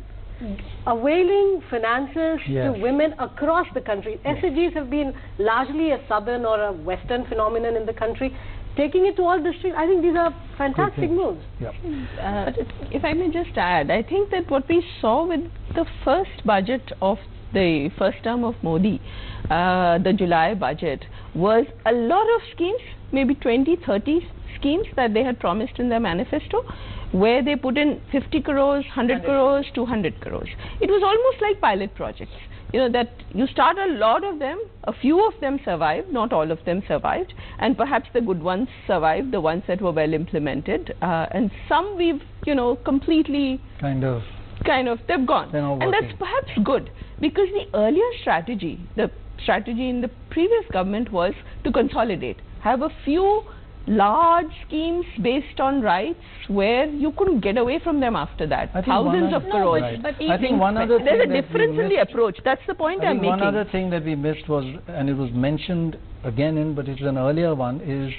availing finances Yes. to women across the country. SHGs have been largely a southern or a western phenomenon in the country. Taking it to all districts, I think these are fantastic moves. Yep. Uh, if I may just add, I think that what we saw with the first budget of the first term of Modi, uh, the July budget, was a lot of schemes, maybe 20, 30 schemes that they had promised in their manifesto, where they put in 50 crores, 100 crores, 200 crores. It was almost like pilot projects. You know, that you start a lot of them, a few of them survived, not all of them survived, and perhaps the good ones survived, the ones that were well implemented, uh, and some we've, you know, completely Kind of. kind of they've gone They're not and that's perhaps good because the earlier strategy the strategy in the previous government was to consolidate have a few large schemes based on rights where you couldn't get away from them after that one thousands of crores Right. but I think one other there's a thing that we difference in the approach that's the point I i'm making one other thing that we missed was, and it was mentioned again in, but it's an earlier one, is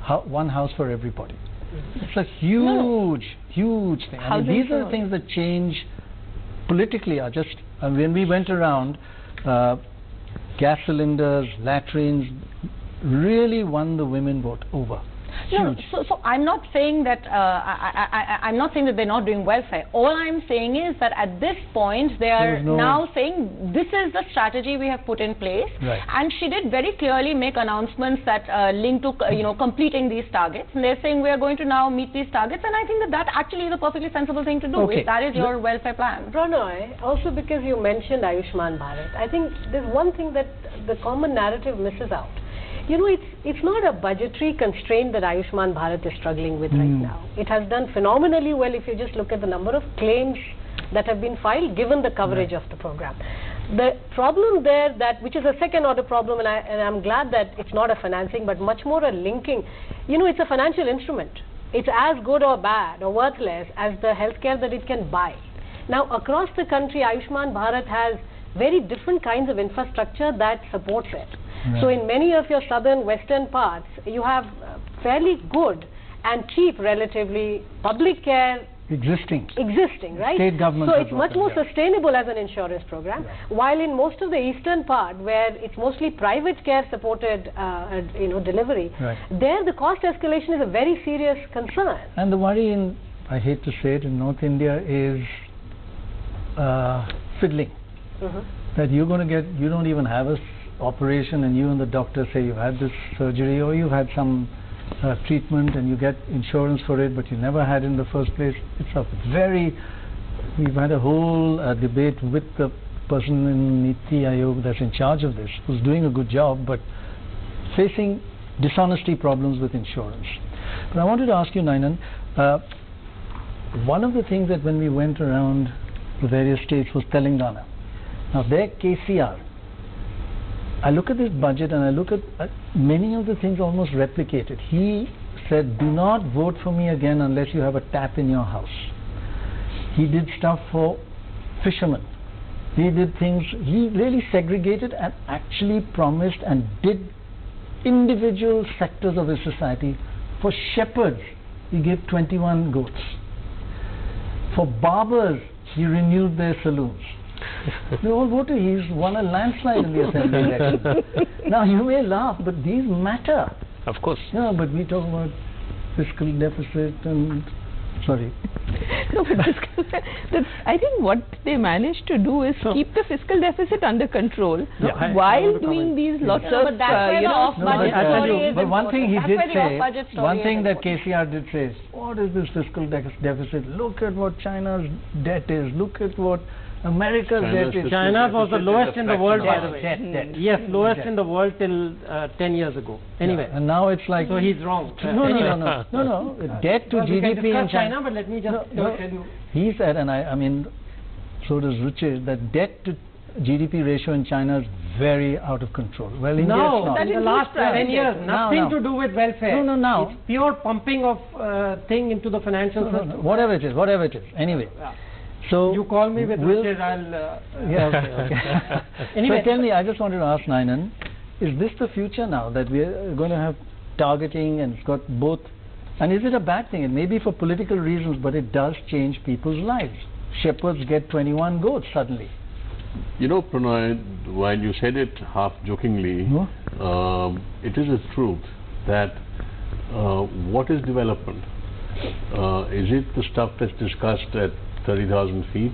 ho- one house for everybody. It's a huge, huge thing. I mean, these are the things that change politically. Are just uh, when we went around, uh, gas cylinders, latrines, really won the women vote over. No, so, so I'm not saying that uh, I, I, I, I'm not saying that they're not doing welfare. All I'm saying is that at this point they are no- now saying this is the strategy we have put in place. Right. And she did very clearly make announcements that uh, link to uh, you know completing these targets. And they're saying we are going to now meet these targets. And I think that that actually is a perfectly sensible thing to do. Okay. If that is your welfare plan. Prannoy, also because you mentioned Ayushman Bharat, I think there's one thing that the common narrative misses out. You know, it's, it's not a budgetary constraint that Ayushman Bharat is struggling with right hmm. now. It has done phenomenally well if you just look at the number of claims that have been filed given the coverage of the program. The problem there that, which is a second order problem and, I, and I'm glad that it's not a financing but much more a linking, you know, it's a financial instrument. It's as good or bad or worthless as the healthcare that it can buy. Now, across the country, Ayushman Bharat has very different kinds of infrastructure that supports it. So, in many of your southern, western parts, you have uh, fairly good and cheap, relatively, public care Existing. existing, right? State governments so it's much more yeah. sustainable as an insurance program. While in most of the eastern part, where it's mostly private care supported, uh, uh, you know, delivery, Right. there the cost escalation is a very serious concern. And the worry in, I hate to say it, in North India is uh, fiddling. That you're going to get, you don't even have a operation and you and the doctor say you've had this surgery or you've had some uh, treatment and you get insurance for it but you never had in the first place. It's a very, we've had a whole uh, debate with the person in Niti Aayog that's in charge of this who's doing a good job but facing dishonesty problems with insurance. But I wanted to ask you, Ninan, uh, one of the things that when we went around the various states was Telangana. Now their KCR, I look at this budget and I look at uh, many of the things almost replicated. He said, do not vote for me again unless you have a tap in your house. He did stuff for fishermen. He did things, he really segregated and actually promised and did individual sectors of his society. For shepherds, he gave 21 goats. For barbers, he renewed their saloons. They all voted. He's won a landslide in the assembly election. now you may laugh, but these matter. Of course. Yeah, but we talk about fiscal deficit and sorry. No, but fiscal, that's, I think what they managed to do is keep the fiscal deficit under control Yeah, I- I while doing comment. these lots No, of, but that's uh, you know, off-budget but, story uh, is but one thing he did That's where the say, one thing that. KCR did say is, what is this fiscal dec- deficit? Look at what China's debt is. Look at what America's China's debt is. China was the deficit is lowest a in the world, by the of way. Debt, debt. Yes, lowest in the world till uh, 10 years ago. Anyway, And now it's like so he's wrong. Uh, no, no, anyway. no, no, no, no. Debt to Well, we can GDP in discuss China. China, but let me just No, no. tell you. He said, and I, I mean, so does Ruchir, that debt to GDP ratio in China is very out of control. Well, India No, it's not. In the includes last private 10 years, debt. Now, nothing now. to do with welfare. No, no, now. It's pure pumping of uh, thing into the financial No, no, system. no, whatever it is, whatever it is. Anyway, Yeah. So You call me with will- Richard, I'll... Uh, Yeah, okay, okay. Anyway. so tell me, I just wanted to ask Ninan, is this the future now that we are going to have targeting and it's got both? And is it a bad thing? It may be for political reasons, but it does change people's lives. Shepherds get 21 goats suddenly. You know, Prannoy, while you said it half jokingly, No. um, it is a truth that uh, what is development? Uh, is it the stuff that's discussed at 30,000 feet?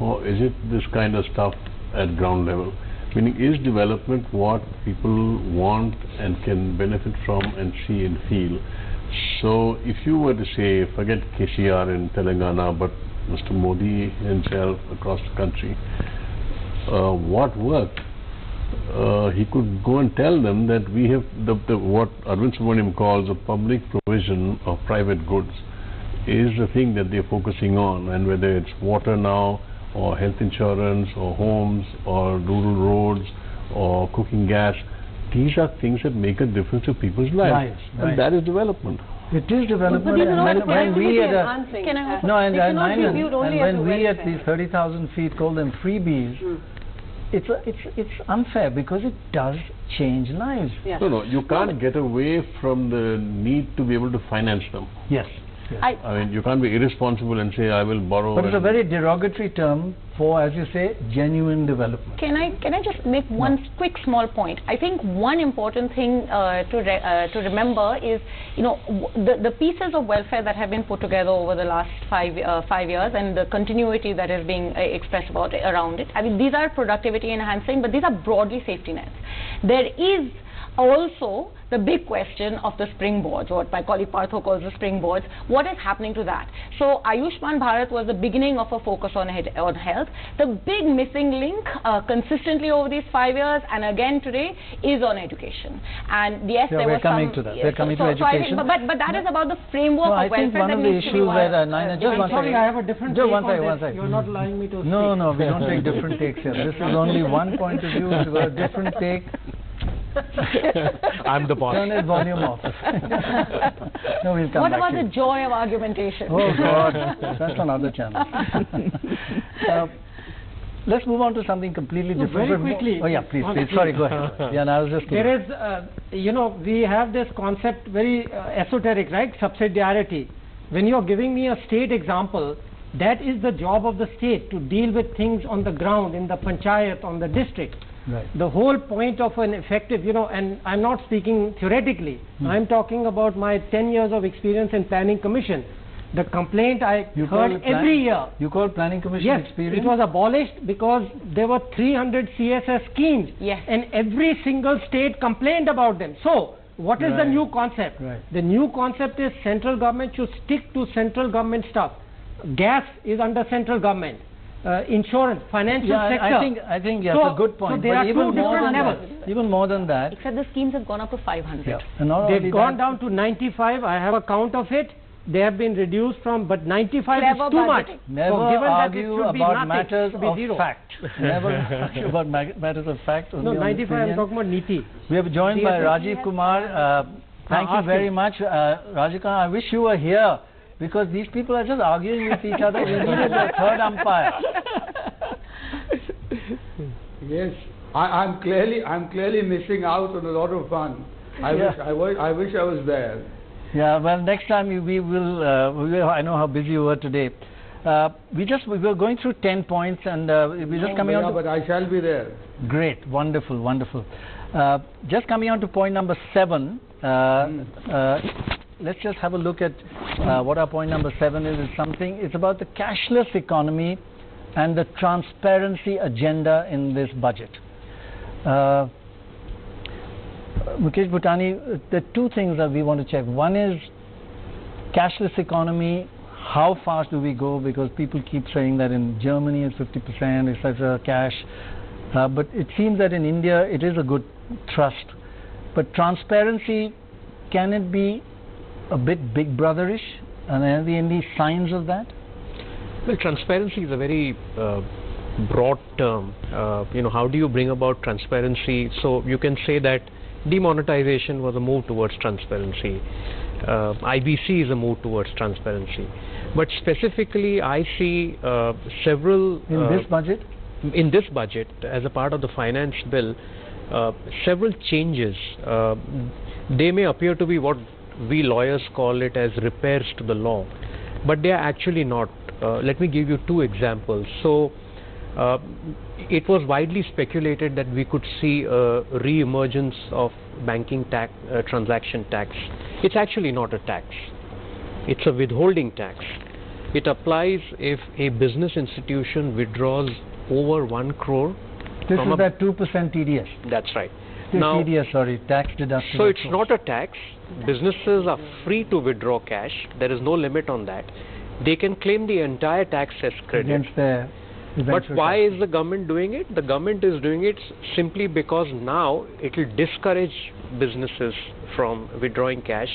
Or is it this kind of stuff at ground level? Meaning, is development what people want and can benefit from and see and feel? So, if you were to say, forget KCR in Telangana, but Mr. Modi himself across the country, uh, what worked? Uh, he could go and tell them that we have the, the what Arvind Subramanian calls a public provision of private goods is the thing that they're focusing on, and whether it's water now, or health insurance, or homes, or rural roads, or cooking gas, these are things that make a difference to people's lives, Lives, right. and that is development. It is development, these are and when, when we at a. Can I no, and, they and, cannot be Ninan, viewed only and when we at welfare. these 30,000 feet call them freebies, it's, a, it's, it's unfair because it does change lives. Yes. No, no, you can't get away from the need to be able to finance them. Yes. I, I mean, you can't be irresponsible and say, I will borrow. But it's a very derogatory term for, as you say, genuine development. Can I can I just make one s- quick small point? I think one important thing uh, to re- uh, to remember is you know w- the the pieces of welfare that have been put together over the last five uh, five years and the continuity that is being uh, expressed about around it. I mean these are productivity enhancing, but these are broadly safety nets. There is also the big question of the springboards, what my colleague Partho calls the springboards. What is happening to that? So Ayushman Bharat was the beginning of a focus on, head, on health. The big missing link uh, consistently over these five years and again today is on education. And yes, Yeah, there we're was coming some, to that. yeah, We're so- coming so, to so I think- education. but, but, but that is about the framework No, of I welfare think one of the needs to be issues wa- that, uh, Naina, just one Sorry, second. I have a different Just take one on one this. second. You're not allowing me to No, speak. no, we don't take different takes here. This is only one point of view, it's a different take. I'm the boss. Turn his volume off. no, we'll come What back about to the joy of argumentation? Oh God, that's another channel. uh, let's move on to something completely No, different. very quickly. Oh yeah, please, please. Sorry, go ahead. Yeah, no, I was just kidding. There is, uh, you know, we have this concept very uh, esoteric, right? Subsidiarity. When you're giving me a state example, that is the job of the state to deal with things on the ground, in the panchayat, on the district. Right. The whole point of an effective, you know, and I'm not speaking theoretically, Hmm. I'm talking about my 10 years of experience in planning commission. The complaint I You heard plan- every year You call planning commission Yes, experience? it was abolished because there were 300 CSS schemes Yes. and every single state complained about them. So, what is the new concept? Right. The new concept is central government should stick to central government stuff. Gas is under central government. Uh, insurance, financial yeah, sector. I think I think yeah, So- a good so point. there but are even two more different than levels. that, even more than that, Except the schemes have gone up to 500. yeah, and not They've gone down to 95. I have a count of it. They have been reduced from, but 95 Clever is too much. Never so given that it argue should be about nothing, matters it should be of zero. fact. Never argue about matters of fact. No, 95. I'm talking about Niti. We are joined by DSS. Rajiv Kumar. Uh, thank Uh, you very much. Uh, Rajiv Kumar, I wish you were here because these people are just arguing with each other. We needed a third umpire. Yes, I, I'm clearly I'm clearly missing out on a lot of fun. I Yeah. wish I, wa- I wish I was there. Yeah, well, next time we will, uh, we will. I know how busy you were today. Uh, we just we were going through ten points, and uh, we're just coming yeah, on. But I shall be there. great, wonderful, wonderful. Uh, just coming on to point number seven. Uh, uh, let's just have a look at uh, what our point number seven is. It's something. It's about the cashless economy and the transparency agenda in this budget. Uh, Mukesh Bhutani, the two things that we want to check. One is cashless economy. How fast do we go? Because people keep saying that in Germany it's 50%, etc. Cash, uh, but it seems that in India it is a good trust. But transparency, can it be a bit big brotherish? And are there any signs of that? Well, transparency is a very uh, broad term. Uh, you know, how do you bring about transparency? So you can say that demonetization was a move towards transparency. Uh, IBC is a move towards transparency. But specifically, I see uh, several In uh, this budget? in this budget, as a part of the finance bill, uh, several changes. They may appear to be what we lawyers call it as repairs to the law, but they are actually not. Uh, let me give you two examples. So, uh, it was widely speculated that we could see a re-emergence of banking tax, uh, transaction tax. It's actually not a tax. It's a withholding tax. It applies if a business institution withdraws over 1 crore This is that 2% TDS. That's right. Now, TDS, sorry, tax deduction. so it's not a tax. Businesses are free to withdraw cash. There is no limit on that. They can claim the entire tax as credit. But why tax. is the government doing it? The government is doing it simply because now it will discourage businesses from withdrawing cash,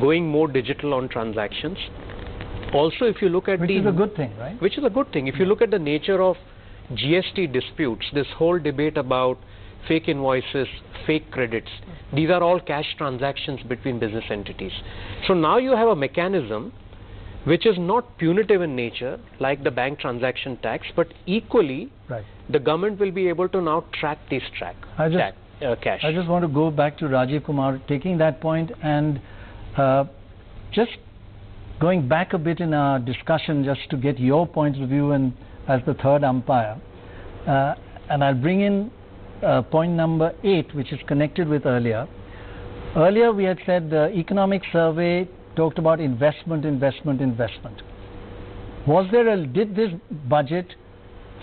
going more digital on transactions. Also, if you look at Which the is a good thing, right? which is a good thing. If you look at the nature of GST disputes, this whole debate about fake invoices, fake credits, these are all cash transactions between business entities. So now you have a mechanism which is not punitive in nature, like the bank transaction tax, but equally Right. the government will be able to now track these track, I just- track uh, cash. I just want to go back to Rajiv Kumar, taking that point and uh, just going back a bit in our discussion just to get your point of view and as the third umpire. Uh, and I'll bring in uh, point number eight, which is connected with earlier. Earlier we had said the economic survey talked about investment, investment, investment. Was there a, did this budget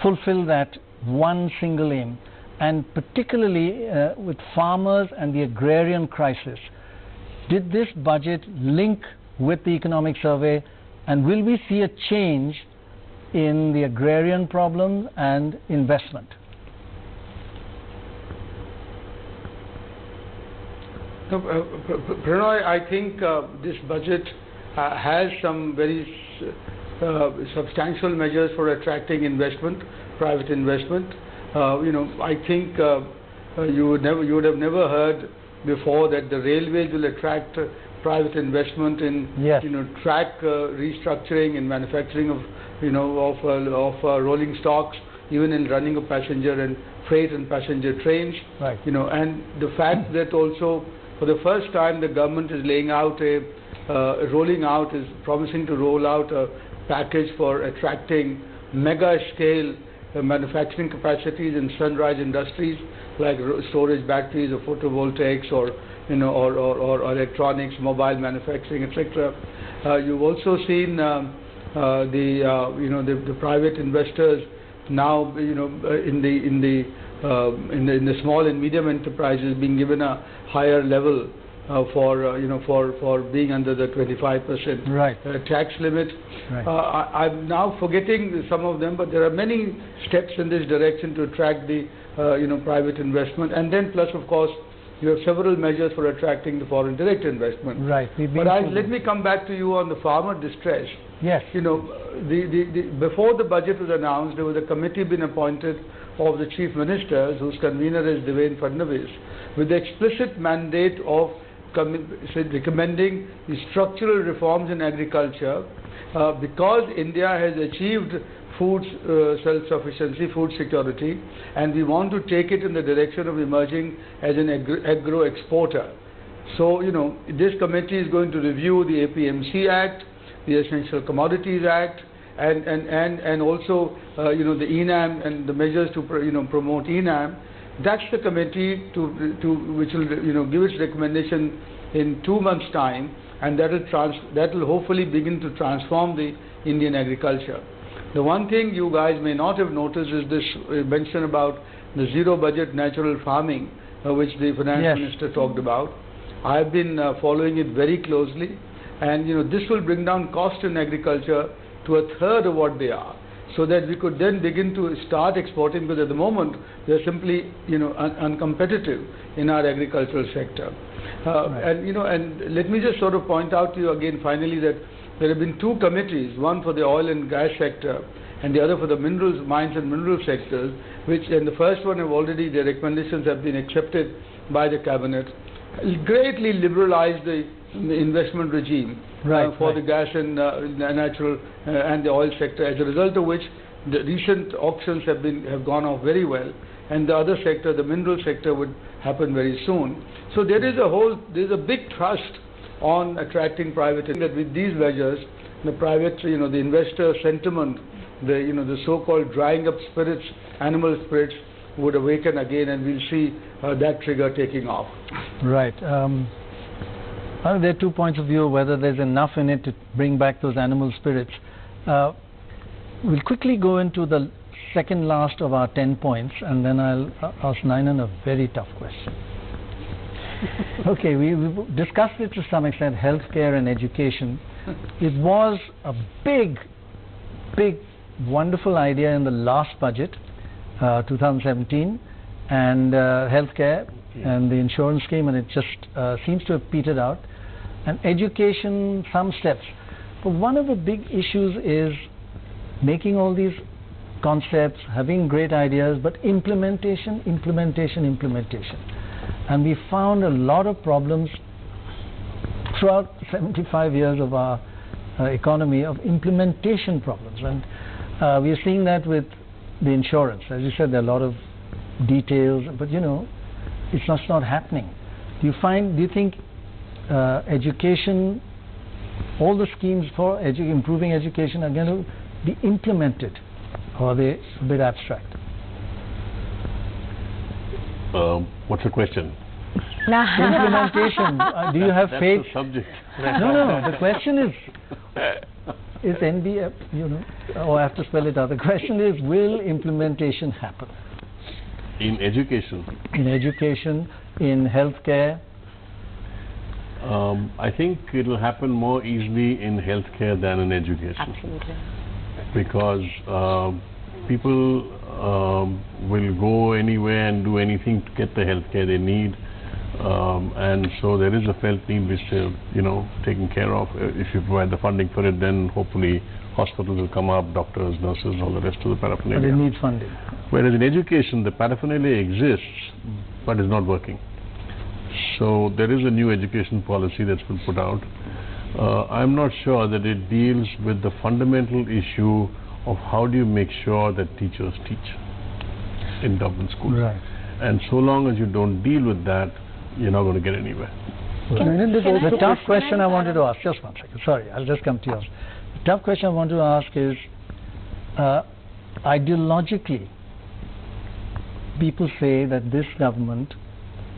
fulfill that one single aim? And particularly uh, with farmers and the agrarian crisis, did this budget link with the economic survey and will we see a change in the agrarian problem and investment? No, uh, Pr- Pr- Prannoy, I think uh, this budget uh, has some very uh, substantial measures for attracting investment, private investment. Uh, you know, I think you would never, you would have never heard before that the railways will attract private investment in, Yes. you know, track uh, restructuring and manufacturing of, you know, of, uh, of uh, rolling stocks, even in running of passenger and freight and passenger trains. Right. You know, and the fact that also for the first time the government is laying out a, uh, rolling out, is promising to roll out a package for attracting mega scale uh, manufacturing capacities in sunrise industries like storage batteries or photovoltaics or you know or, or, or electronics, mobile manufacturing, etc. Uh, you've also seen um, uh, the uh, you know the, the private investors now you know uh, in the in the in the in the small and medium enterprises being given a higher level uh, for uh, you know for for being under the 25% Right. uh, tax limit. Right. Uh, I, I'm now forgetting some of them, but there are many steps in this direction to attract the uh, you know private investment, and then plus of course you have several measures for attracting the foreign direct investment. Right. But I, let me come back to you on the farmer distress. Yes. You know, the, the, the, before the budget was announced, there was a committee been appointed of the chief ministers, whose convener is Devendra Fadnavis, with the explicit mandate of recommending the structural reforms in agriculture, uh, because India has achieved food uh, self-sufficiency, food security, and we want to take it in the direction of emerging as an agro-exporter. So, you know, this committee is going to review the APMC Act, the Essential Commodities Act, and, and, and, and also, uh, you know, the ENAM and the measures to, pro- you know, promote ENAM. That's the committee to, to, which will, you know, give its recommendation in two months' time, and that will, trans- that will hopefully begin to transform the Indian agriculture. The one thing you guys may not have noticed is this uh, mention about the zero budget natural farming, uh, which the finance minister talked about. I've been uh, following it very closely, and you know this will bring down cost in agriculture to a third of what they are, so that we could then begin to start exporting. Because at the moment they're simply you know un- uncompetitive in our agricultural sector. Uh, Right. And you know, and let me just sort of point out to you again finally that there have been two committees, one for the oil and gas sector and the other for the minerals, mines and mineral sectors, which and the first one have already, the recommendations have been accepted by the cabinet, greatly liberalized the investment regime Right, uh, for right. the gas and uh, natural uh, and the oil sector, as a result of which the recent auctions have been have gone off very well, and the other sector, the mineral sector, would happen very soon. So there is a whole, there is a big thrust on attracting private that with these measures, the private, you know, the investor sentiment, the you know the so-called drying up spirits, animal spirits, would awaken again, and we'll see uh, that trigger taking off. Right. Um, Think there are two points of view whether there's enough in it to bring back those animal spirits. Uh, we'll quickly go into the second last of our 10 points and then I'll uh, ask Ninan a very tough question. okay, we, we discussed it to some extent healthcare and education. It was a big, big, wonderful idea in the last budget, uh, 2017, and uh, healthcare and the insurance scheme, and it just uh, seems to have petered out. And education, some steps. But one of the big issues is making all these concepts, having great ideas, but implementation, implementation, implementation. And we found a lot of problems throughout 75 years of our uh, economy of implementation problems. And uh, we are seeing that with the insurance. As you said, there are a lot of details, but you know, it's just not happening. Do you find, do you think uh, education all the schemes for edu- improving education are going to be implemented, or are they a bit abstract? Um, what's the question? implementation. Uh, do you have That's faith? the subject. No, no. The question is, is NBF, you know, oh, I have to spell it out. The question is, will implementation happen In education, in education, in healthcare? Um, I think it will happen more easily in healthcare than in education. Absolutely. because um, people um, will go anywhere and do anything to get the healthcare they need. Um, and so there is a felt need which they're, you know, taken care of. Uh, If you provide the funding for it, then hopefully hospitals will come up, doctors, nurses, all the rest of the But it paraphernalia. needs funding. Whereas in education, the paraphernalia exists, but is not working. So there is a new education policy that's been put out. Uh, I'm not sure that it deals with the fundamental issue of how do you make sure that teachers teach in government schools. Right. And so long as you don't deal with that, you're not going to get anywhere. The tough question I wanted to ask, just one second, sorry, I'll just come to yours. The tough question I want to ask is, uh, ideologically, people say that this government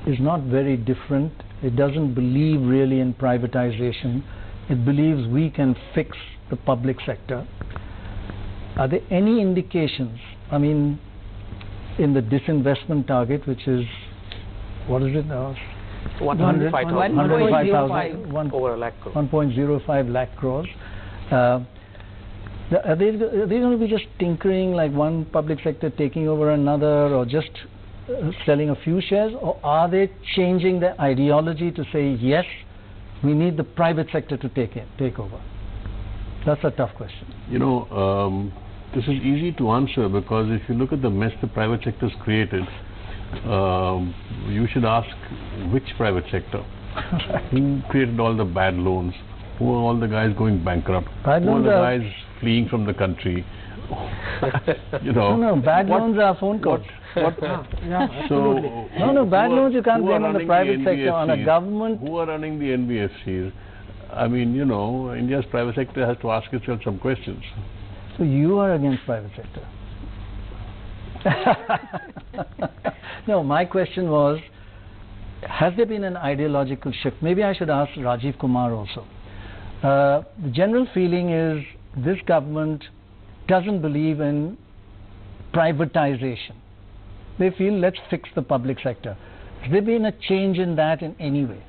is not very different. It doesn't believe really in privatization. It believes we can fix the public sector. Are there any indications, I mean, in the disinvestment target, which is, what is it now? 105,000 105,000, over a lakh crore. 1.05 lakh crores. Uh, Are they, are they going to be just tinkering like one public sector taking over another or just selling a few shares? Or are they changing their ideology to say, yes, we need the private sector to take it, take over? That's a tough question. You know, um, this is easy to answer because if you look at the mess the private sector has created, um, you should ask which private sector? Who created all the bad loans? Who are all the guys going bankrupt? Bad Who are the guys fleeing from the country? you No, know. no, bad what- loans are phone calls. What, No, so, no, who bad news you can't blame on the private sector, on a government. Who are running the NBFCs? I mean, you know, India's private sector has to ask itself some questions. So you are against private sector? no, my question was, has there been an ideological shift? Maybe I should ask Rajiv Kumar also. Uh, the general feeling is this government doesn't believe in privatization. They feel let's fix the public sector. Has there been a change in that in any way?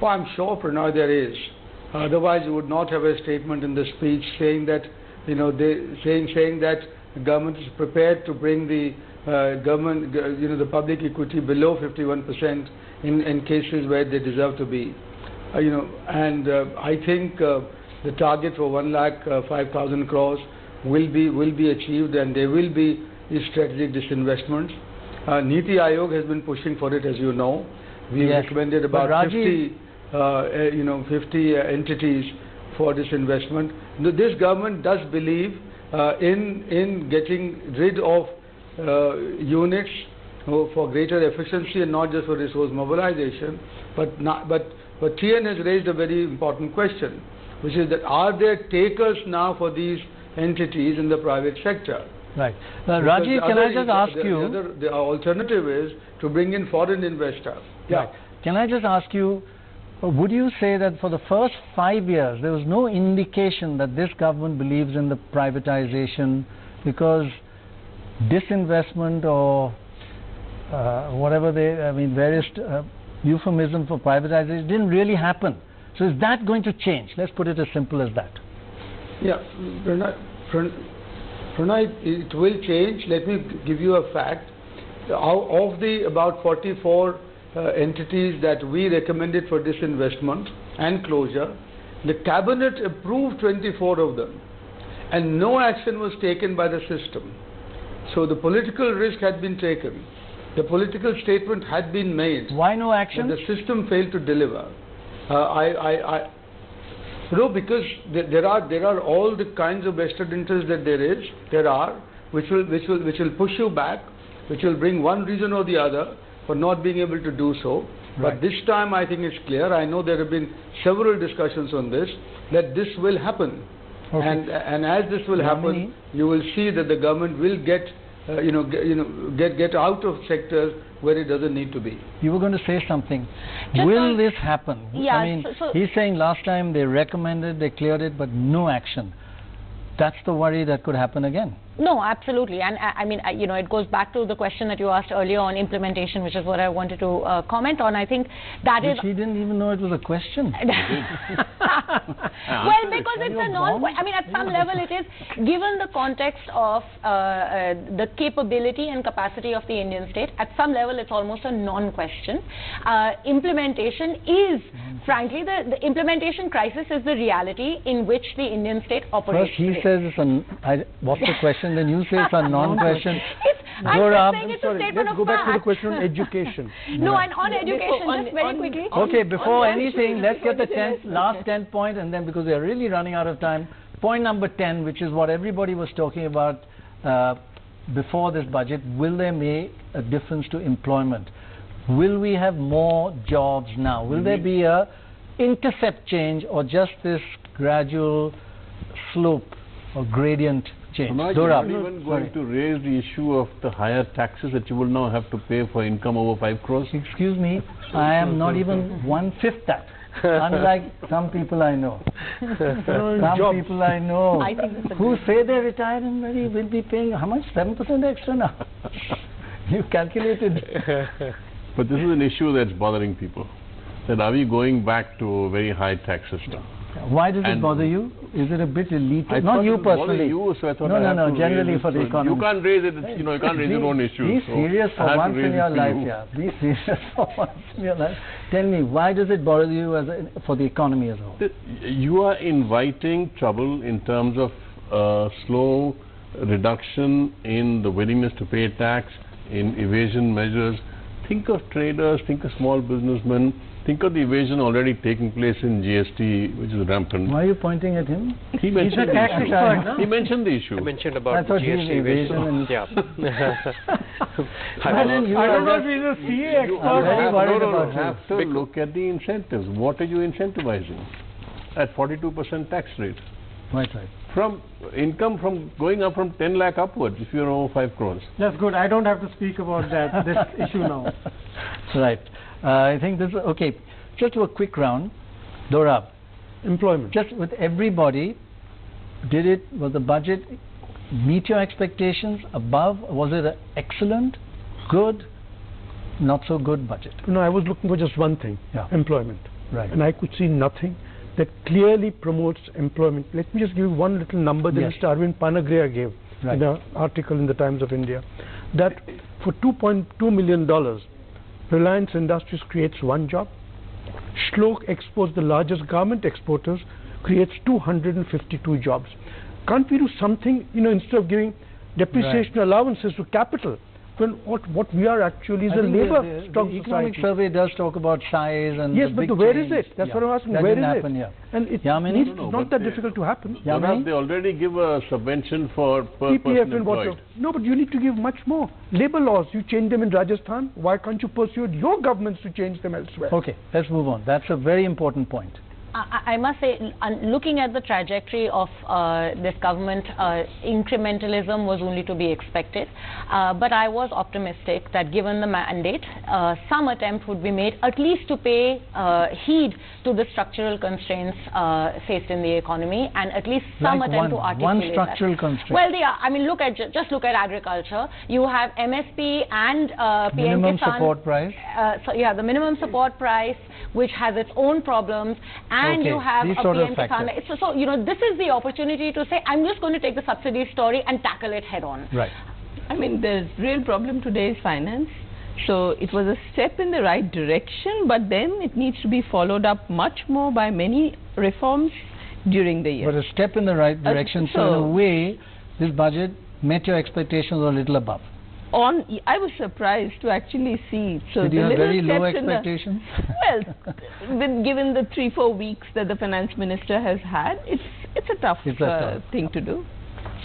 Well, I'm sure, Prannoy, there is. Otherwise, you would not have a statement in the speech saying that, you know, they saying saying that the government is prepared to bring the uh, government, you know, the public equity below 51% in in cases where they deserve to be. Uh, you know, and uh, I think uh, the target for 1 lakh uh, 5,000 crores will be will be achieved, and there will be strategic disinvestments. Uh, Niti Aayog has been pushing for it, as you know. We Yes. recommended about Rajiv- 50 uh, uh, you know, 50 uh, entities for this investment. This government does believe uh, in in getting rid of uh, units for greater efficiency and not just for resource mobilization. But not, but but TN has raised a very important question, which is that are there takers now for these entities in the private sector? Right. Because Rajiv, can I just ask the, you? The, other, the alternative is to bring in foreign investors. Right. Can I just ask you, would you say that for the first five years there was no indication that this government believes in the privatization because disinvestment or uh, whatever they, I mean, various uh, euphemism for privatization didn't really happen. So is that going to change? Let's put it as simple as that. Yeah, Prannoy, Pran- Prannoy, it will change. Let me give you a fact. Of the about 44 uh, entities that we recommended for disinvestment and closure, the cabinet approved 24 of them, and no action was taken by the system. So the political risk had been taken. The political statement had been made. Why no action? the system failed to deliver. No, because there, are there are all the kinds of vested interests that there is, there are, which will which will which will push you back, which will bring one reason or the other for not being able to do so. But this time I think it's clear. I know there have been several discussions on this, that this will happen. Okay. And, and as this will happen, you will see that the government will get, uh, you know, get, you know, get, get out of sectors where it doesn't need to be. You were going to say something. Just Will on- this happen? Yeah, I mean, so- so- he's saying last time they recommended, they cleared it, but no action. That's the worry that could happen again. No, absolutely. And I I mean, I- you know, it goes back to the question that you asked earlier on implementation, which is what I wanted to uh, comment on. I think that is Which he didn't even know it was a question. well, because it's a non. I mean, at some level, it is given the context of uh, uh, the capability and capacity of the Indian state. At some level, it's almost a non-question. Uh, implementation is, frankly, the, the implementation crisis is the reality in which the Indian state operates. First he today. says it's a, what's the question, then you say it's a non-question. It's, I'm just saying it's Sorry, a statement let's of go back to the question on education. No, and on education, on- just very on- quickly. Okay, before anything, let's get the before the 10th, last 10 point and then because we are really running out of time, point number 10, which is what everybody was talking about uh, before this budget, will they make a difference to employment? Will we have more jobs now? Will there be a intercept change or just this gradual slope or gradient change? Manoj, you're not even going sorry. to raise the issue of the higher taxes that you will now have to pay for income over 5 crores? Excuse me, I am not even one-fifth that. Unlike some people I know. Some jobs. people I know I think that's a who say they're retired and ready will be paying how much? 7% extra now. you calculated. But this is an issue that's bothering people. That are we going back to a very high tax system? Why does it bother you? Is it a bit elite? I Not you it would bother personally. You, so no, no, no, generally for the economy. You can't raise it, you know, you can't raise be, your own issues. Be serious I for once in your life, you. yeah. Be serious for once in your life. Tell me, why does it bother you as a, for the economy as a whole? You are inviting trouble in terms of uh, slow reduction in the willingness to pay tax, in evasion measures. Think of traders, think of small businessmen, think of the evasion already taking place in GST, which is rampant. Why are you pointing at him? He mentioned, the tax issue. expert, no? he mentioned the issue. I mentioned about thought the GST evasion yeah. Brennan, you I don't know if he's a CA expert. I'm very worried no, no, about no, you. have to look at the incentives. What are you incentivizing at 42% tax rate? Right, right. From income from going up from 10 lakh upwards if you're over 5 crores. That's good. I don't have to speak about that, this issue now. right. Uh, I think this is, okay, just do a quick round. Dorab, Employment. just with everybody, did it, was the budget meet your expectations, above, was it a excellent, good, not so good budget? No, I was looking for just one thing, Yeah. employment. Right. And I could see nothing that clearly promotes employment. Let me just give you one little number that Yes. Mr. Arvind Panagariya gave Right. in an article in the Times of India, that for $2.2 million, Reliance Industries creates one job, Shlok Exports, the largest garment exporters, creates 252 jobs. Can't we do something, you know, instead of giving depreciation allowances to capital, when what, what we are actually is I a think the- labor the, strong the economic society. survey does talk about size and Yes, the but big the where is change. it? That's Yeah. what I'm asking. That Where didn't is happen, it? yeah. And it Yamini? needs, No, no, it's not that they- difficult to happen. Yeah, Perhaps Yamini? they already give a subvention for per PPF person and water. employed. No, but you need to give much more. Labor laws, you change them in Rajasthan. Why can't you pursue your governments to change them elsewhere? Okay, let's move on. That's a very important point. I, I must say, looking at the trajectory of uh, this government, uh, incrementalism was only to be expected. Uh, but I was optimistic that given the mandate, uh, some attempt would be made at least to pay uh, heed to the structural constraints uh, faced in the economy and at least some Like attempt to one- articulate one structural that. constraint. Well, they are. I mean, look at, ju- just look at agriculture. You have MSP and uh, PM Minimum Kisan support price. uh, so yeah, the minimum support price, which has its own problems, and Okay, you have these a sort of PM factors. Kisan. So, so you know, this is the opportunity to say, I'm just going to take the subsidy story and tackle it head on. Right. I mean, the real problem today is finance. So it was a step in the right direction, but then it needs to be followed up much more by many reforms during the year. But a step in the right uh, direction. so, in a way, this budget met your expectations or a little above. On, I was surprised to actually see. So Did the you have very low steps in the- expectations? well, with, given the three four weeks that the finance minister has had, it's it's a tough, It's a uh, thing to do.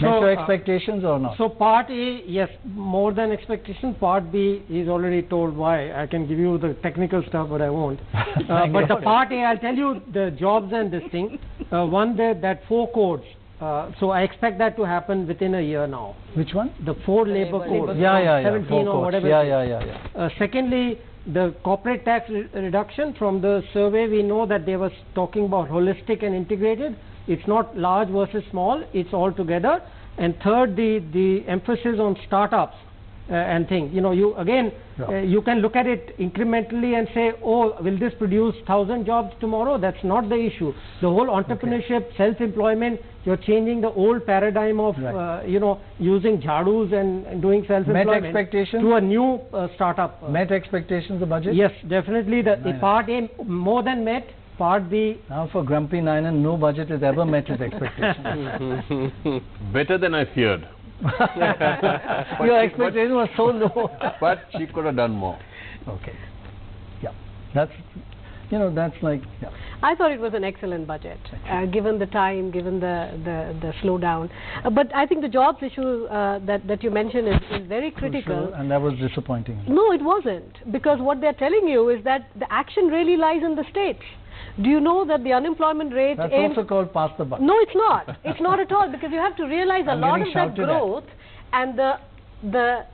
Met So, your uh, expectations or not? So part A, yes, more than expectation. Part B is already told why. I can give you the technical stuff, but I won't. Uh, but the part A, I'll tell you the jobs and this thing. Uh, one, that, that four codes. Uh, so I expect that to happen within a year now. Which one? The four labor labor codes. Yeah, yeah, yeah. 17 Four or courts. whatever. Yeah, yeah, yeah, yeah. Uh, secondly, the corporate tax re- reduction from the survey, we know that they were talking about holistic and integrated. It's not large versus small, it's all together. And third, the, the emphasis on startups uh, and things. You know, you again, Yeah. uh, you can look at it incrementally and say, oh, will this produce 1,000 jobs tomorrow? That's not the issue. The whole entrepreneurship, self-employment, you're changing the old paradigm of, Right. uh, you know, using jadus and, and doing self-employment expectations? to a new uh, startup. uh, Met expectations, the budget? Yes, definitely. The, the Nine. part A more than met. Part B, Now for Grumpy Nine, and no budget has ever met his expectations. Better than I feared. Your expectation was so low. But she could have done more. Okay. Yeah. That's, you know, that's like, yeah. I thought it was an excellent budget, uh, given the time, given the, the, the slowdown. Uh, but I think the jobs issue uh, that, that you mentioned is, is very critical. And that was disappointing. No, it wasn't. Because what they're telling you is that the action really lies in the states. Do you know that the unemployment rate That's in... also called pass the buck. No, it's not. It's not at all because you have to realize a I'm lot of that shouted at. growth and the the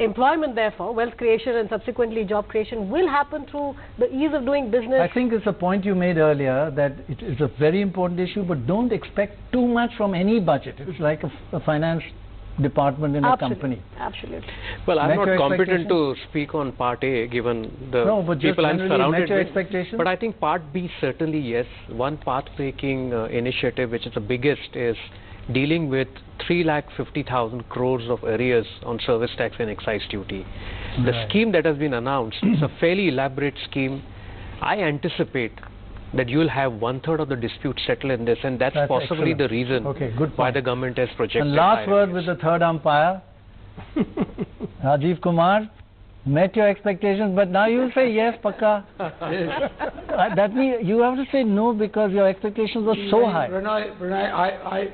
employment therefore wealth creation and subsequently job creation will happen through the ease of doing business. I think it's a point you made earlier that it is a very important issue, but don't expect too much from any budget. It's like a finance department in a company. Absolutely. Well, I'm not competent to speak on part A given the No, but people I'm generally surrounded met your with. expectations? But I think part B certainly yes. One path-breaking uh, initiative, which is the biggest, is dealing with 3 lakh 50,000 crores of arrears on service tax and excise duty. The Right. scheme that has been announced is a fairly elaborate scheme. I anticipate that you'll have one third of the dispute settled in this, and that's, That's possibly excellent. the reason Okay, good why point. the government has projected. And last higher word arrears. with the third umpire, Rajiv Kumar. Met your expectations, but now you say yes, Pakka. Uh, that means you have to say no because your expectations were so high. Prannoy, Prannoy, I, I,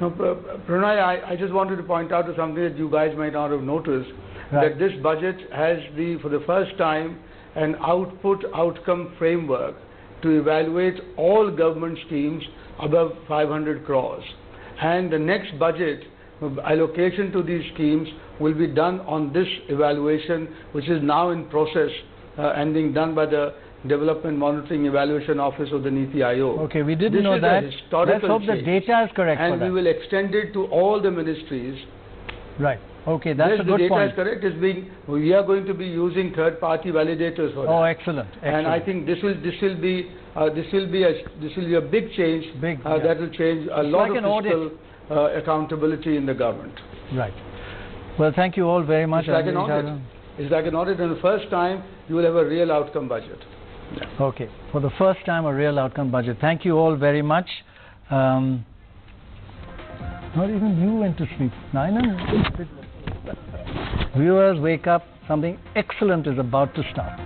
no, Prannoy, I, I just wanted to point out to something that you guys might not have noticed, Right. that this budget has the, for the first time, an output outcome framework to evaluate all government schemes above 500 crores. And the next budget allocation to these schemes will be done on this evaluation, which is now in process uh, and being done by the Development Monitoring Evaluation Office of the NITI Aayog. Okay, we didn't This know that. Let's hope the data is correct And we will extend it to all the ministries. Right. Okay, that's yes, a the data point. is correct. It's being, we are going to be using third-party validators for Oh, that. excellent. excellent. And I think this will this will be uh, this will be a this will be a big change. Big, uh, yeah. that will change a It's lot like of fiscal uh, accountability in the government. Right. Well, thank you all very much. It's like an audit. It's like an audit, and the first time you will have a real outcome budget. Okay. For the first time, a real outcome budget. Thank you all very much. Um, not even you went to sleep. Ninan? Viewers, wake up. Something excellent is about to start.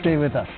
Stay with us.